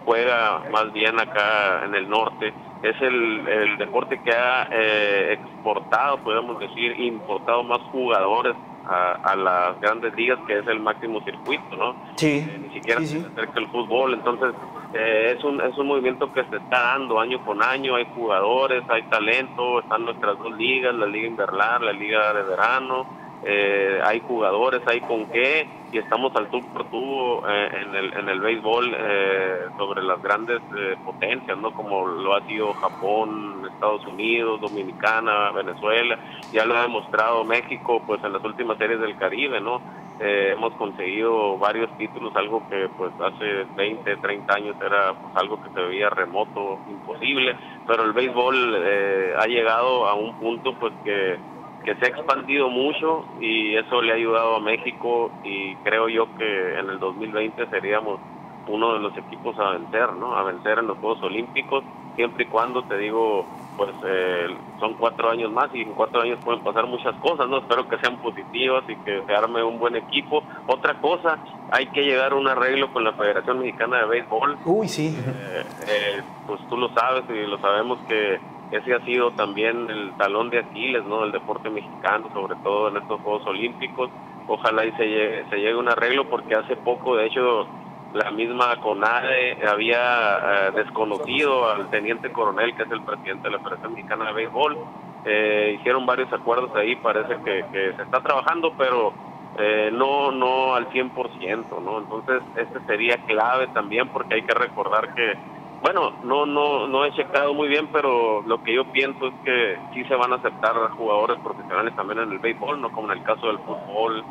S6: juega más bien acá en el norte, es el, deporte que ha eh, exportado, podemos decir, importado más jugadores a, las grandes ligas, que es el máximo circuito, ¿no?
S2: Sí.
S6: Eh, ni siquiera se acerca el fútbol, entonces eh, es, un, es un movimiento que se está dando año con año, hay jugadores, hay talento, están nuestras dos ligas, la liga invernal, la liga de verano, eh, hay jugadores, hay con qué, y estamos al tú por tú eh, en, el, en el béisbol eh, sobre las grandes potencias, ¿no? Como lo ha sido Japón, Estados Unidos, Dominicana, Venezuela, ya lo ha demostrado México, pues en las últimas series del Caribe, ¿no? hemos conseguido varios títulos, algo que pues hace 20, 30 años era pues, algo que se veía remoto, imposible, pero el béisbol ha llegado a un punto pues que que se ha expandido mucho y eso le ha ayudado a México y creo yo que en el 2020 seríamos uno de los equipos a vencer, ¿no? A vencer en los Juegos Olímpicos, siempre y cuando te digo, pues eh, son cuatro años más y en cuatro años pueden pasar muchas cosas, ¿no? Espero que sean positivas y que se arme un buen equipo. Otra cosa, hay que llegar a un arreglo con la Federación Mexicana de Béisbol.
S2: Uy, sí.
S6: Eh, eh, pues tú lo sabes y lo sabemos que ese ha sido también el talón de Aquiles, ¿no? Del deporte mexicano, sobre todo en estos Juegos Olímpicos. Ojalá y se llegue, se llegue un arreglo porque hace poco, de hecho, la misma CONADE había eh, desconocido al teniente coronel, que es el presidente de la Federación Mexicana de Béisbol. Eh, hicieron varios acuerdos ahí, parece que, se está trabajando, pero eh, no no al 100%, ¿no? Entonces, este sería clave también porque hay que recordar que bueno, no, no, no he checado muy bien, pero lo que yo pienso es que sí se van a aceptar jugadores profesionales también en el béisbol, no como en el caso del fútbol,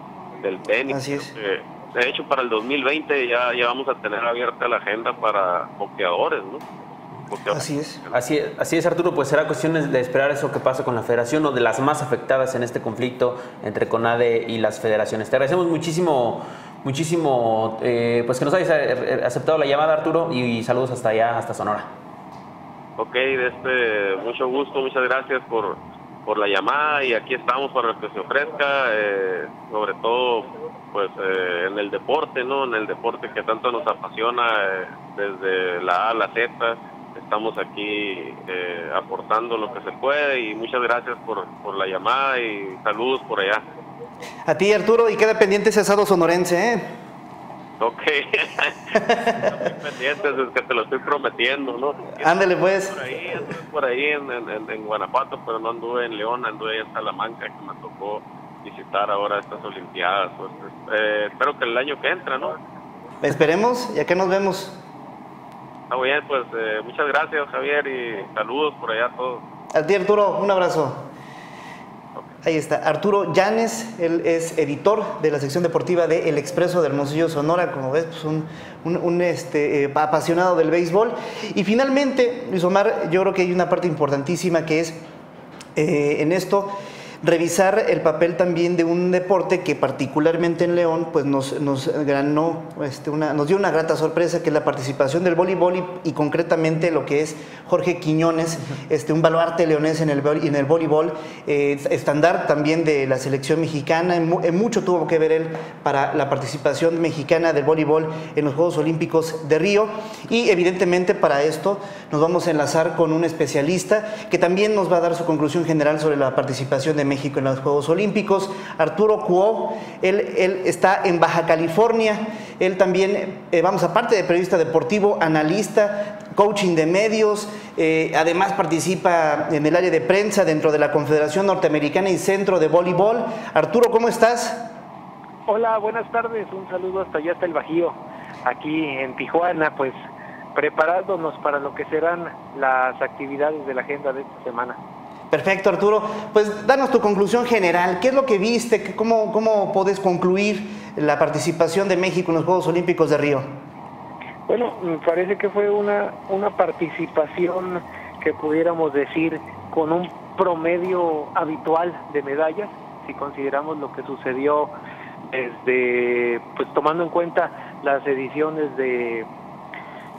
S6: del tenis.
S2: Así es.
S6: de hecho, para el 2020 ya, ya vamos a tener abierta la agenda para boxeadores, ¿no?
S2: Así es.
S1: Así, así es, Arturo. Pues será cuestión de esperar eso que pasa con la federación o de las más afectadas en este conflicto entre CONADE y las federaciones. Te agradecemos muchísimo muchísimo eh, pues que nos hayas eh, aceptado la llamada, Arturo, y, saludos hasta allá, hasta Sonora.
S6: Ok, este, mucho gusto, muchas gracias por, por la llamada y aquí estamos para lo que se ofrezca, eh, sobre todo pues en el deporte, ¿no? En el deporte que tanto nos apasiona desde la A a la Z. Estamos aquí aportando lo que se puede y muchas gracias por, por la llamada y saludos por allá.
S2: A ti, Arturo, y queda pendiente ese asado sonorense, ¿eh?
S6: Ok. pendientes, es que te lo estoy prometiendo, ¿no?
S2: Ándale, pues.
S6: Por ahí, por ahí en, Guanajuato, pero no anduve en León, anduve en Salamanca, que me tocó visitar ahora estas Olimpiadas. Pues, eh, espero que el año que entra, ¿no?
S2: Esperemos, ya que nos vemos.
S6: Está bien, pues eh, muchas gracias, Javier, y saludos por allá a todos.
S2: A ti, Arturo, un abrazo. Ahí está, Arturo Llanes, él es editor de la sección deportiva de El Expreso del Hermosillo Sonora, como ves, pues un, este, eh, apasionado del béisbol. Y finalmente, Luis Omar, yo creo que hay una parte importantísima que es eh, en esto revisar el papel también de un deporte que particularmente en León pues nos, nos ganó, este, una, nos dio una grata sorpresa que es la participación del voleibol y, concretamente lo que es Jorge Quiñones, este, un baluarte leonés en el, en el voleibol, eh, estándar también de la selección mexicana, en, mucho tuvo que ver él para la participación mexicana del voleibol en los Juegos Olímpicos de Río. Y evidentemente para esto nos vamos a enlazar con un especialista que también nos va a dar su conclusión general sobre la participación de México en los Juegos Olímpicos. Arturo Cuo, él, él está en Baja California. Él también, eh, vamos, aparte de periodista deportivo, analista, coaching de medios, eh, además participa en el área de prensa dentro de la Confederación Norteamericana y Centro de Voleibol. Arturo, ¿cómo estás?
S7: Hola, buenas tardes. Un saludo hasta allá, hasta el Bajío, aquí en Tijuana, pues preparándonos para lo que serán las actividades de la agenda de esta semana.
S2: Perfecto, Arturo. Pues danos tu conclusión general. ¿Qué es lo que viste? ¿Cómo, cómo podés concluir la participación de México en los Juegos Olímpicos de Río?
S7: Bueno, me parece que fue una, una participación que pudiéramos decir con un promedio habitual de medallas, si consideramos lo que sucedió desde, pues tomando en cuenta las ediciones de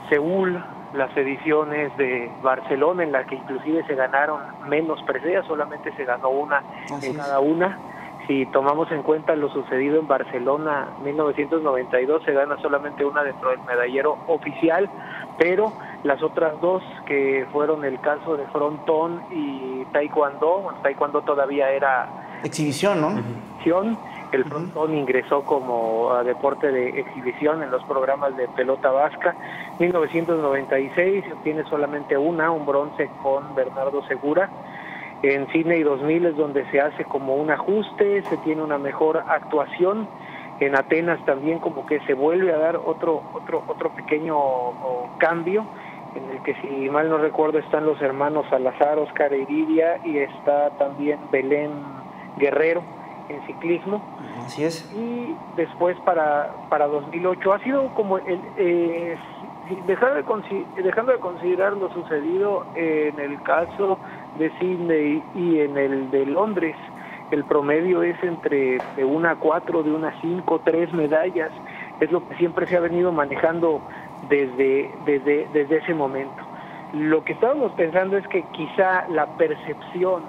S7: Seúl, las ediciones de Barcelona, en la que inclusive se ganaron menos preseas, solamente se ganó una en cada una. Si tomamos en cuenta lo sucedido en Barcelona 1992, se gana solamente una dentro del medallero oficial, pero las otras dos, que fueron el caso de frontón y taekwondo, taekwondo todavía era
S2: exhibición, ¿no?
S7: Exhibición, el frontón ingresó como ah, deporte de exhibición en los programas de pelota vasca. 1996 obtiene solamente una, un bronce con Bernardo Segura. En Sydney 2000 es donde se hace como un ajuste, se tiene una mejor actuación. En Atenas también como que se vuelve a dar otro otro otro pequeño cambio en el que si mal no recuerdo están los hermanos Salazar, Oscar Iridia y está también Belén Guerrero en ciclismo.
S2: Así es.
S7: Y después para, para 2008 ha sido como el... Eh, dejar de, dejando de considerar lo sucedido en el caso de Sydney y en el de Londres, el promedio es entre de una a cuatro, de una a cinco, tres medallas, es lo que siempre se ha venido manejando desde, desde, desde ese momento. Lo que estábamos pensando es que quizá la percepción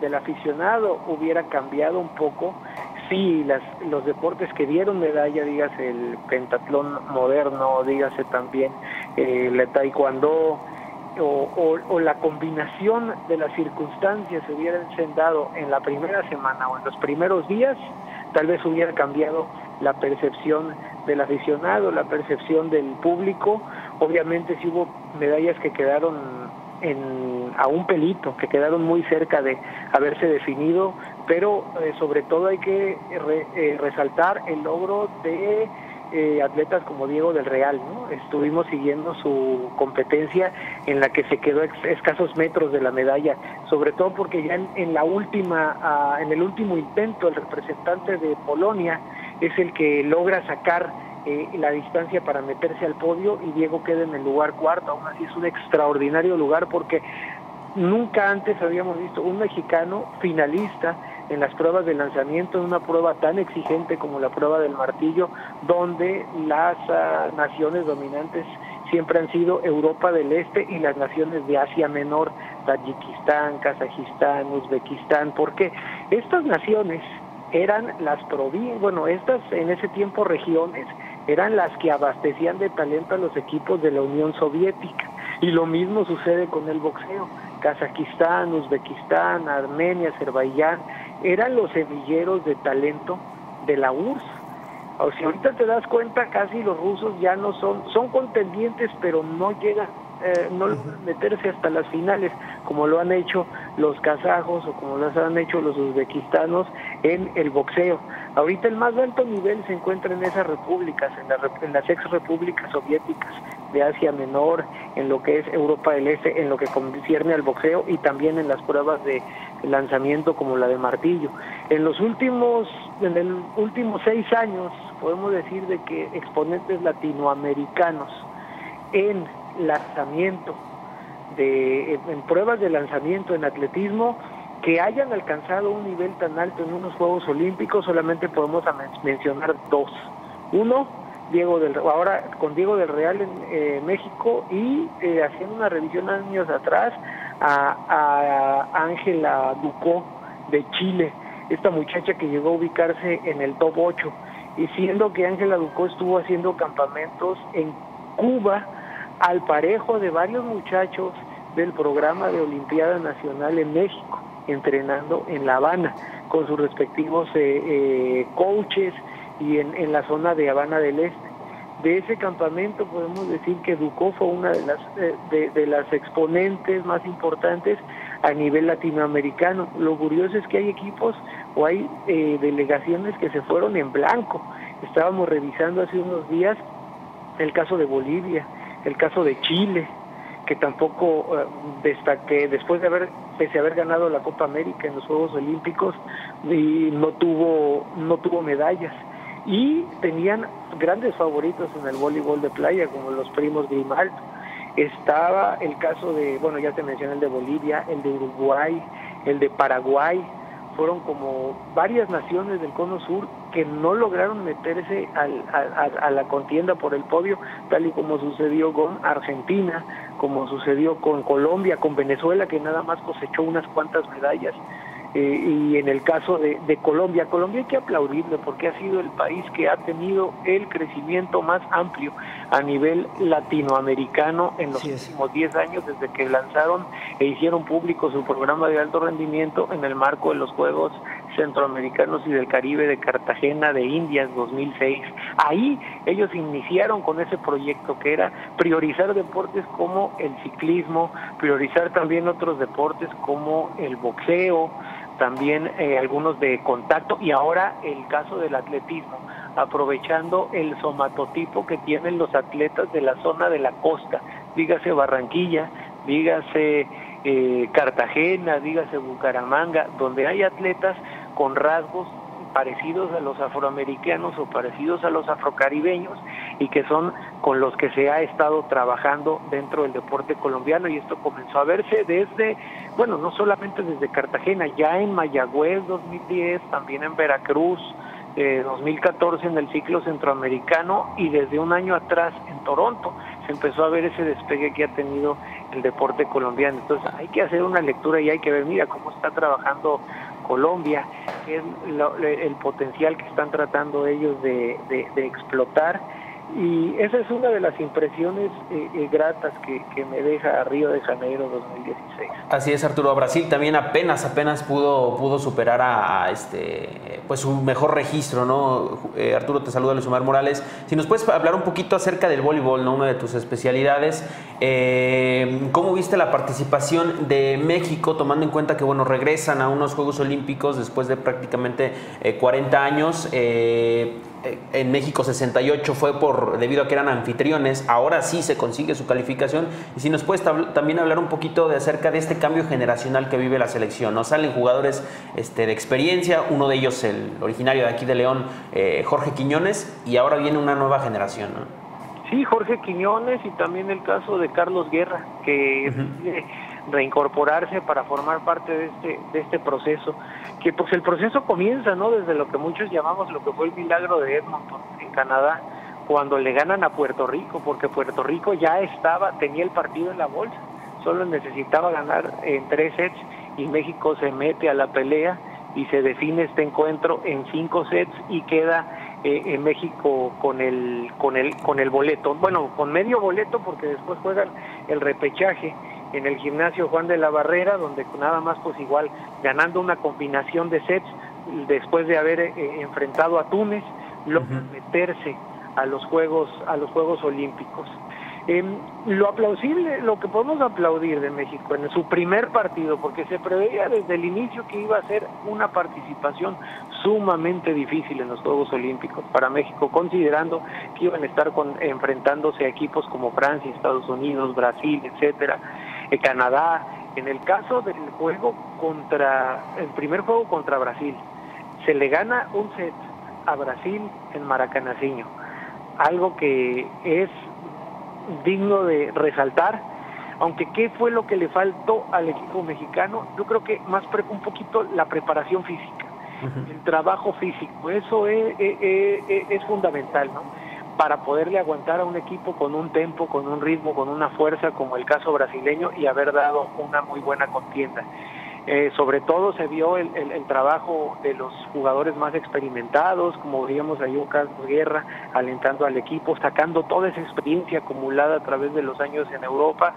S7: del aficionado hubiera cambiado un poco si las, los deportes que dieron medalla, dígase el pentatlón moderno, dígase también eh, el taekwondo, o, o, la combinación de las circunstancias se hubieran dado en la primera semana o en los primeros días, tal vez hubiera cambiado la percepción del aficionado, la percepción del público. Obviamente si hubo medallas que quedaron en, a un pelito, que quedaron muy cerca de haberse definido, pero eh, sobre todo hay que eh, resaltar el logro de eh, atletas como Diego del Real, ¿no? Estuvimos siguiendo su competencia en la que se quedó escasos metros de la medalla, sobre todo porque ya en, la última, en el último intento, el representante de Polonia es el que logra sacar eh, la distancia para meterse al podio y Diego queda en el lugar cuarto, aún así es un extraordinario lugar porque nunca antes habíamos visto un mexicano finalista en las pruebas de lanzamiento, en una prueba tan exigente como la prueba del martillo, donde las ah, naciones dominantes siempre han sido Europa del Este y las naciones de Asia Menor, Tayikistán, Kazajistán, Uzbekistán, porque estas naciones eran las provincias, bueno, estas en ese tiempo regiones, eran las que abastecían de talento a los equipos de la Unión Soviética. Y lo mismo sucede con el boxeo. Kazajistán, Uzbekistán, Armenia, Azerbaiyán, eran los semilleros de talento de la URSS. O si ahorita te das cuenta, casi los rusos ya no son, son contendientes, pero no llegan, eh, no meterse hasta las finales, como lo han hecho los kazajos o como lo han hecho los uzbekistanos en el boxeo. Ahorita el más alto nivel se encuentra en esas repúblicas, en, en las ex repúblicas soviéticas de Asia Menor, en lo que es Europa del Este, en lo que concierne al boxeo y también en las pruebas de lanzamiento como la de martillo. En los últimos, en el últimos seis años, podemos decir de que exponentes latinoamericanos en lanzamiento, de, en pruebas de lanzamiento en atletismo, que hayan alcanzado un nivel tan alto en unos Juegos Olímpicos, solamente podemos mencionar dos. Uno, Diego del ahora con Diego del Real en eh, México y eh, haciendo una revisión años atrás a Ángela Ducó de Chile, esta muchacha que llegó a ubicarse en el top 8 y siendo que Ángela Ducó estuvo haciendo campamentos en Cuba al parejo de varios muchachos del programa de Olimpiada Nacional en México, entrenando en La Habana con sus respectivos eh, coaches y en, en la zona de Habana del Este. De ese campamento podemos decir que Ducó fue una de las, eh, de, las exponentes más importantes a nivel latinoamericano. Lo curioso es que hay equipos o hay eh, delegaciones que se fueron en blanco. Estábamos revisando hace unos días el caso de Bolivia, el caso de Chile, que tampoco uh, destaque después de haber pese a haber ganado la Copa América en los Juegos Olímpicos y no tuvo no tuvo medallas y tenían grandes favoritos en el voleibol de playa, como los primos Grimaldo. Estaba el caso de, bueno, ya te mencioné el de Bolivia, el de Uruguay, el de Paraguay, fueron como varias naciones del Cono Sur que no lograron meterse a, la contienda por el podio, tal y como sucedió con Argentina, como sucedió con Colombia, con Venezuela, que nada más cosechó unas cuantas medallas. Eh, y en el caso de, Colombia, Colombia hay que aplaudirle porque ha sido el país que ha tenido el crecimiento más amplio a nivel latinoamericano en los últimos 10 años desde que lanzaron e hicieron público su programa de alto rendimiento en el marco de los Juegos Centroamericanos y del Caribe de Cartagena de Indias 2006. Ahí ellos iniciaron con ese proyecto que era priorizar deportes como el ciclismo, priorizar también otros deportes como el boxeo, también eh, algunos de contacto. Y ahora el caso del atletismo, aprovechando el somatotipo que tienen los atletas de la zona de la costa, dígase Barranquilla, dígase eh, Cartagena, dígase Bucaramanga, donde hay atletas con rasgos parecidos a los afroamericanos o parecidos a los afrocaribeños y que son con los que se ha estado trabajando dentro del deporte colombiano y esto comenzó a verse desde, bueno, no solamente desde Cartagena, ya en Mayagüez 2010, también en Veracruz, 2014 en el ciclo centroamericano y desde un año atrás en Toronto se empezó a ver ese despegue que ha tenido el deporte colombiano. Entonces hay que hacer una lectura y hay que ver, mira, cómo está trabajando Colombia, qué es el potencial que están tratando ellos de, de explotar y esa es una de las impresiones eh, eh, gratas que, me deja Río de Janeiro 2016.
S1: Así es, Arturo. Brasil también apenas, apenas pudo, pudo superar a, este, pues su mejor registro, ¿no? Eh, Arturo, te saluda Luis Omar Morales. Si nos puedes hablar un poquito acerca del voleibol, ¿no? Una de tus especialidades. ¿Cómo viste la participación de México, tomando en cuenta que, bueno, regresan a unos Juegos Olímpicos después de prácticamente 40 años? Eh, en México 68 fue por debido a que eran anfitriones, ahora sí se consigue su calificación. Y si nos puedes también hablar un poquito de acerca de este cambio generacional que vive la selección. Nos salen jugadores este, de experiencia, uno de ellos el originario de aquí de León, eh, Jorge Quiñones, y ahora viene una nueva generación.
S7: Sí, Jorge Quiñones y también el caso de Carlos Guerra, que reincorporarse para formar parte de este, de este proceso, que pues el proceso comienza, ¿no? Desde lo que muchos llamamos lo que fue el milagro de Edmonton en Canadá, cuando le ganan a Puerto Rico, porque Puerto Rico ya estaba, tenía el partido en la bolsa, solo necesitaba ganar en tres sets y México se mete a la pelea y se define este encuentro en cinco sets y queda eh, en México con el con el con el boleto bueno con medio boleto porque después juegan el repechaje en el gimnasio Juan de la Barrera, donde nada más pues igual ganando una combinación de sets después de haber eh, enfrentado a Túnez, logra meterse a los Juegos a los Juegos Olímpicos. Em, lo aplausible, lo que podemos aplaudir de México en su primer partido, porque se preveía desde el inicio que iba a ser una participación sumamente difícil en los Juegos Olímpicos para México, considerando que iban a estar con, enfrentándose a equipos como Francia, Estados Unidos, Brasil, etcétera Canadá. En el caso del juego contra, el primer juego contra Brasil, se le gana un set a Brasil en Maracanaciño, algo que es digno de resaltar, aunque qué fue lo que le faltó al equipo mexicano, yo creo que más un poquito la preparación física, el trabajo físico, eso es, es, es fundamental, ¿no? Para poderle aguantar a un equipo con un tempo, con un ritmo, con una fuerza como el caso brasileño y haber dado una muy buena contienda. Eh, sobre todo se vio el, trabajo de los jugadores más experimentados, como veíamos ahí un Carlos Guerra alentando al equipo, sacando toda esa experiencia acumulada a través de los años en Europa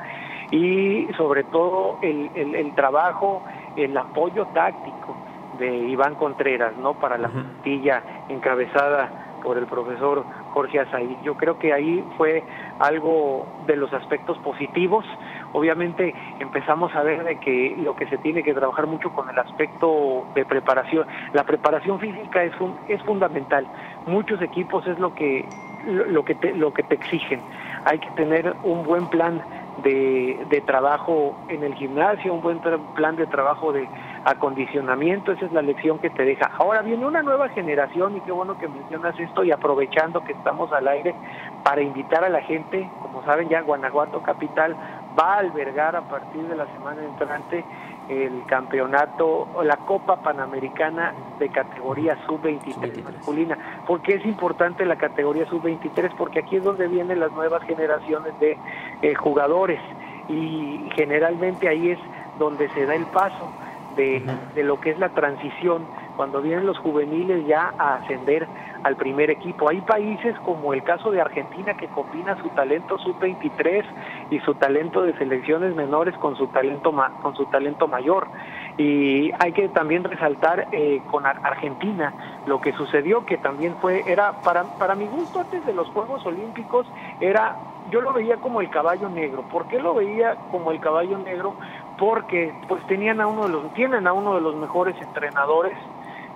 S7: y sobre todo el, el trabajo, el apoyo táctico de Iván Contreras, ¿no? Para la plantilla encabezada por el profesor Jorge Azaí. Yo creo que ahí fue algo de los aspectos positivos. Obviamente empezamos a ver de que lo que se tiene que trabajar mucho con el aspecto de preparación. La preparación física es, un, es fundamental. Muchos equipos es lo que, lo, que te, lo que te exigen. Hay que tener un buen plan de, de trabajo en el gimnasio, un buen plan de trabajo de acondicionamiento, esa es la lección que te deja. Ahora viene una nueva generación y qué bueno que mencionas esto y aprovechando que estamos al aire para invitar a la gente, como saben ya Guanajuato Capital va a albergar a partir de la semana entrante el campeonato, la Copa Panamericana de categoría sub-23 masculina. ¿Por qué es importante la categoría sub-23? Porque aquí es donde vienen las nuevas generaciones de eh, jugadores y generalmente ahí es donde se da el paso de, lo que es la transición cuando vienen los juveniles ya a ascender al primer equipo. Hay países como el caso de Argentina que combina su talento sub-23 y su talento de selecciones menores con su talento con su talento mayor. Y hay que también resaltar eh, con Argentina lo que sucedió que también fue era para para mi gusto antes de los Juegos Olímpicos era yo lo veía como el caballo negro. ¿Por qué lo veía como el caballo negro? Porque pues tenían a uno de los tienen a uno de los mejores entrenadores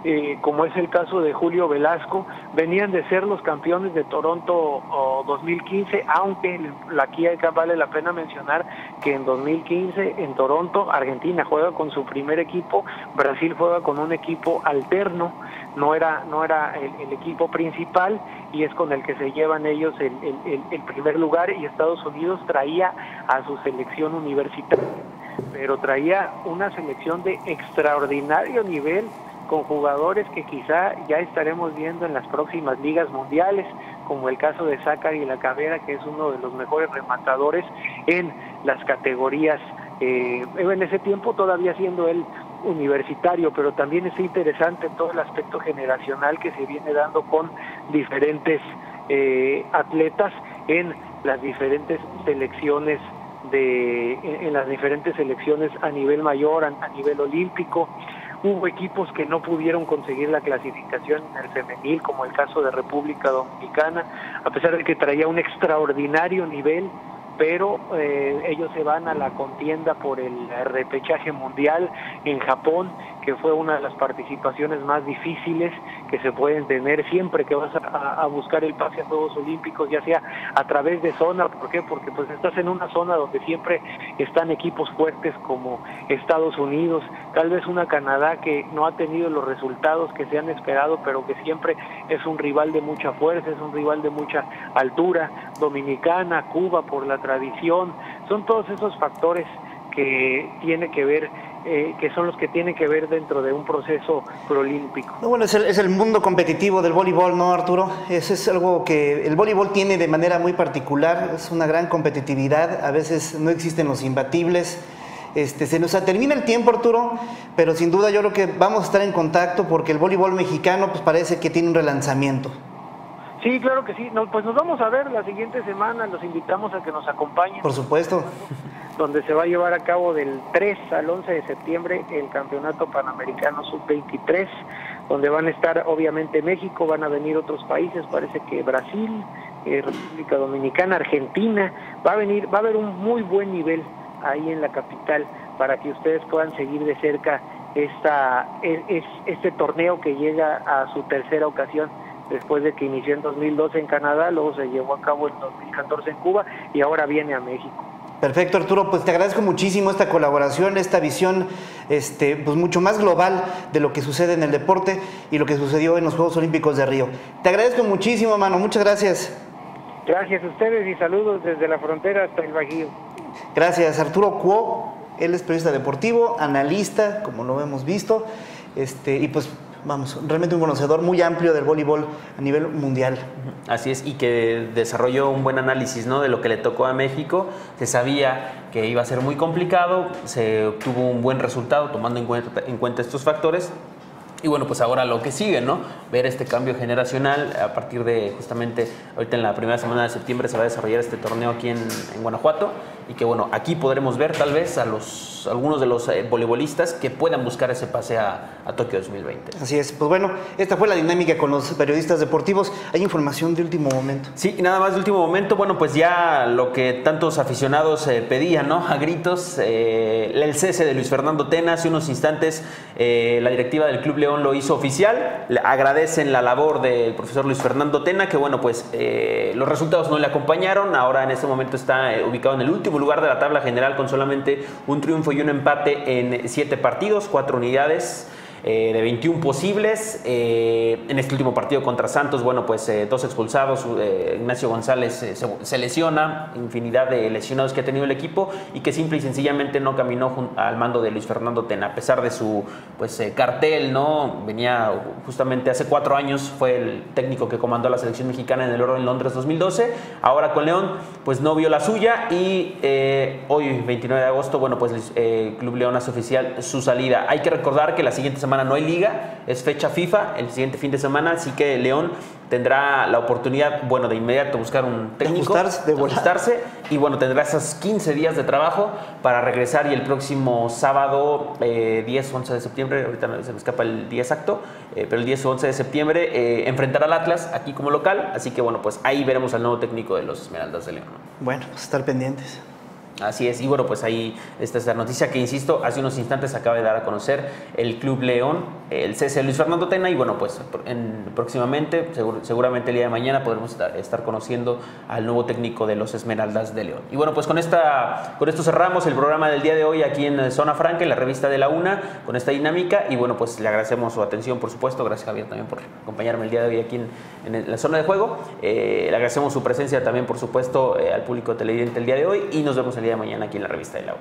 S7: eh, como es el caso de Julio Velasco, venían de ser los campeones de Toronto 2015, aunque aquí vale la pena mencionar que en 2015 en Toronto Argentina juega con su primer equipo, Brasil juega con un equipo alterno, no era, no era el, equipo principal y es con el que se llevan ellos el, el primer lugar y Estados Unidos traía a su selección universitaria pero traía una selección de extraordinario nivel con jugadores que quizá ya estaremos viendo en las próximas ligas mundiales, como el caso de Zachary La Cabera, que es uno de los mejores rematadores en las categorías. Eh, en ese tiempo todavía siendo él universitario, pero también es interesante todo el aspecto generacional que se viene dando con diferentes eh, atletas en las diferentes selecciones de, en, las diferentes selecciones a nivel mayor, a, nivel olímpico. Hubo equipos que no pudieron conseguir la clasificación en el femenil, como el caso de República Dominicana, a pesar de que traía un extraordinario nivel, pero eh, ellos se van a la contienda por el repechaje mundial en Japón que fue una de las participaciones más difíciles que se pueden tener. Siempre que vas a, buscar el pase a Juegos Olímpicos, ya sea a través de zona, ¿por qué? Porque pues estás en una zona donde siempre están equipos fuertes como Estados Unidos, tal vez una Canadá que no ha tenido los resultados que se han esperado, pero que siempre es un rival de mucha fuerza, es un rival de mucha altura, Dominicana, Cuba por la tradición, son todos esos factores que tiene que ver eh, que son los que tienen que ver dentro de un proceso proolímpico.
S2: bueno, es el, es el, mundo competitivo del voleibol, ¿no, Arturo? Eso es algo que el voleibol tiene de manera muy particular, es una gran competitividad, a veces no existen los imbatibles. Este, se nos termina el tiempo, Arturo, pero sin duda yo creo que vamos a estar en contacto porque el voleibol mexicano pues parece que tiene un relanzamiento.
S7: Sí, claro que sí. pues nos vamos a ver la siguiente semana. Los invitamos a que nos acompañen.
S2: Por supuesto
S7: donde se va a llevar a cabo del 3 al 11 de septiembre el Campeonato Panamericano Sub-23, donde van a estar obviamente México, van a venir otros países, parece que Brasil, eh, República Dominicana, Argentina, va a venir, va a haber un muy buen nivel ahí en la capital para que ustedes puedan seguir de cerca esta, es, este torneo que llega a su tercera ocasión después de que inició en 2012 en Canadá, luego se llevó a cabo en 2014 en Cuba y ahora viene a México.
S2: Perfecto, Arturo. Pues te agradezco muchísimo esta colaboración, esta visión este, pues mucho más global de lo que sucede en el deporte y lo que sucedió en los Juegos Olímpicos de Río. Te agradezco muchísimo, mano. Muchas gracias.
S7: Gracias a ustedes y saludos desde la frontera hasta el Bajío.
S2: Gracias, Arturo Cuo. Él es periodista deportivo, analista, como lo hemos visto. Este, y pues vamos, realmente un conocedor muy amplio del voleibol a nivel mundial.
S1: Así es, y que desarrolló un buen análisis ¿no? de lo que le tocó a México. Se sabía que iba a ser muy complicado, se obtuvo un buen resultado tomando en cuenta, en cuenta estos factores. Y bueno, pues ahora lo que sigue, ¿no? Ver este cambio generacional a partir de justamente ahorita en la primera semana de septiembre se va a desarrollar este torneo aquí en, en Guanajuato y que bueno, aquí podremos ver tal vez a los algunos de los eh, voleibolistas que puedan buscar ese pase a, a, Tokio 2020.
S2: Así es, pues bueno, esta fue la dinámica con los periodistas deportivos. ¿Hay información de último momento?
S1: Sí, nada más de último momento, bueno, pues ya lo que tantos aficionados eh, pedían, ¿no? A gritos, eh, el cese de Luis Fernando Tena, hace unos instantes la directiva del Club León lo hizo oficial, le agradecen la labor del profesor Luis Fernando Tena, que bueno, pues los resultados no le acompañaron, ahora en este momento está ubicado en el último lugar de la tabla general con solamente un triunfo y un empate en siete partidos, cuatro unidades. Eh, de 21 posibles. Eh, en este último partido contra Santos, bueno, pues eh, dos expulsados. Ignacio González se, lesiona, infinidad de lesionados que ha tenido el equipo y que simple y sencillamente no caminó al mando de Luis Fernando Tena, a pesar de su pues, cartel, ¿no? Venía justamente hace cuatro años, fue el técnico que comandó la selección mexicana en el Oro en Londres 2012. Ahora con León, pues no vio la suya y hoy, 29 de agosto, bueno, pues Club León hace oficial su salida. Hay que recordar que la siguiente semana no hay liga, es fecha FIFA el siguiente fin de semana, así que León tendrá la oportunidad, bueno, de inmediato buscar un técnico,
S2: de
S1: ajustarse, y bueno, tendrá esos 15 días de trabajo para regresar y el próximo sábado 10 eh, 11 de septiembre, ahorita se me escapa el día exacto, eh, pero el 10 o 11 de septiembre eh, enfrentará al Atlas aquí como local, así que bueno, pues ahí veremos al nuevo técnico de los Esmeraldas de León.
S2: Bueno, pues estar pendientes.
S1: Así es, y bueno, pues ahí esta es la noticia que, insisto, hace unos instantes acaba de dar a conocer el Club León, el CC Luis Fernando Tena, y bueno, pues en, próximamente, seguramente el día de mañana, podremos estar, conociendo al nuevo técnico de los Esmeraldas de León. Y bueno, pues con, esta, con esto cerramos el programa del día de hoy aquí en Zona Franca, en la revista de la UNA, con esta dinámica, y bueno, pues le agradecemos su atención, por supuesto, gracias Javier también por acompañarme el día de hoy aquí en, la zona de juego, eh, le agradecemos su presencia también, por supuesto, eh, al público televidente el día de hoy, y nos vemos el día de mañana aquí en la revista de la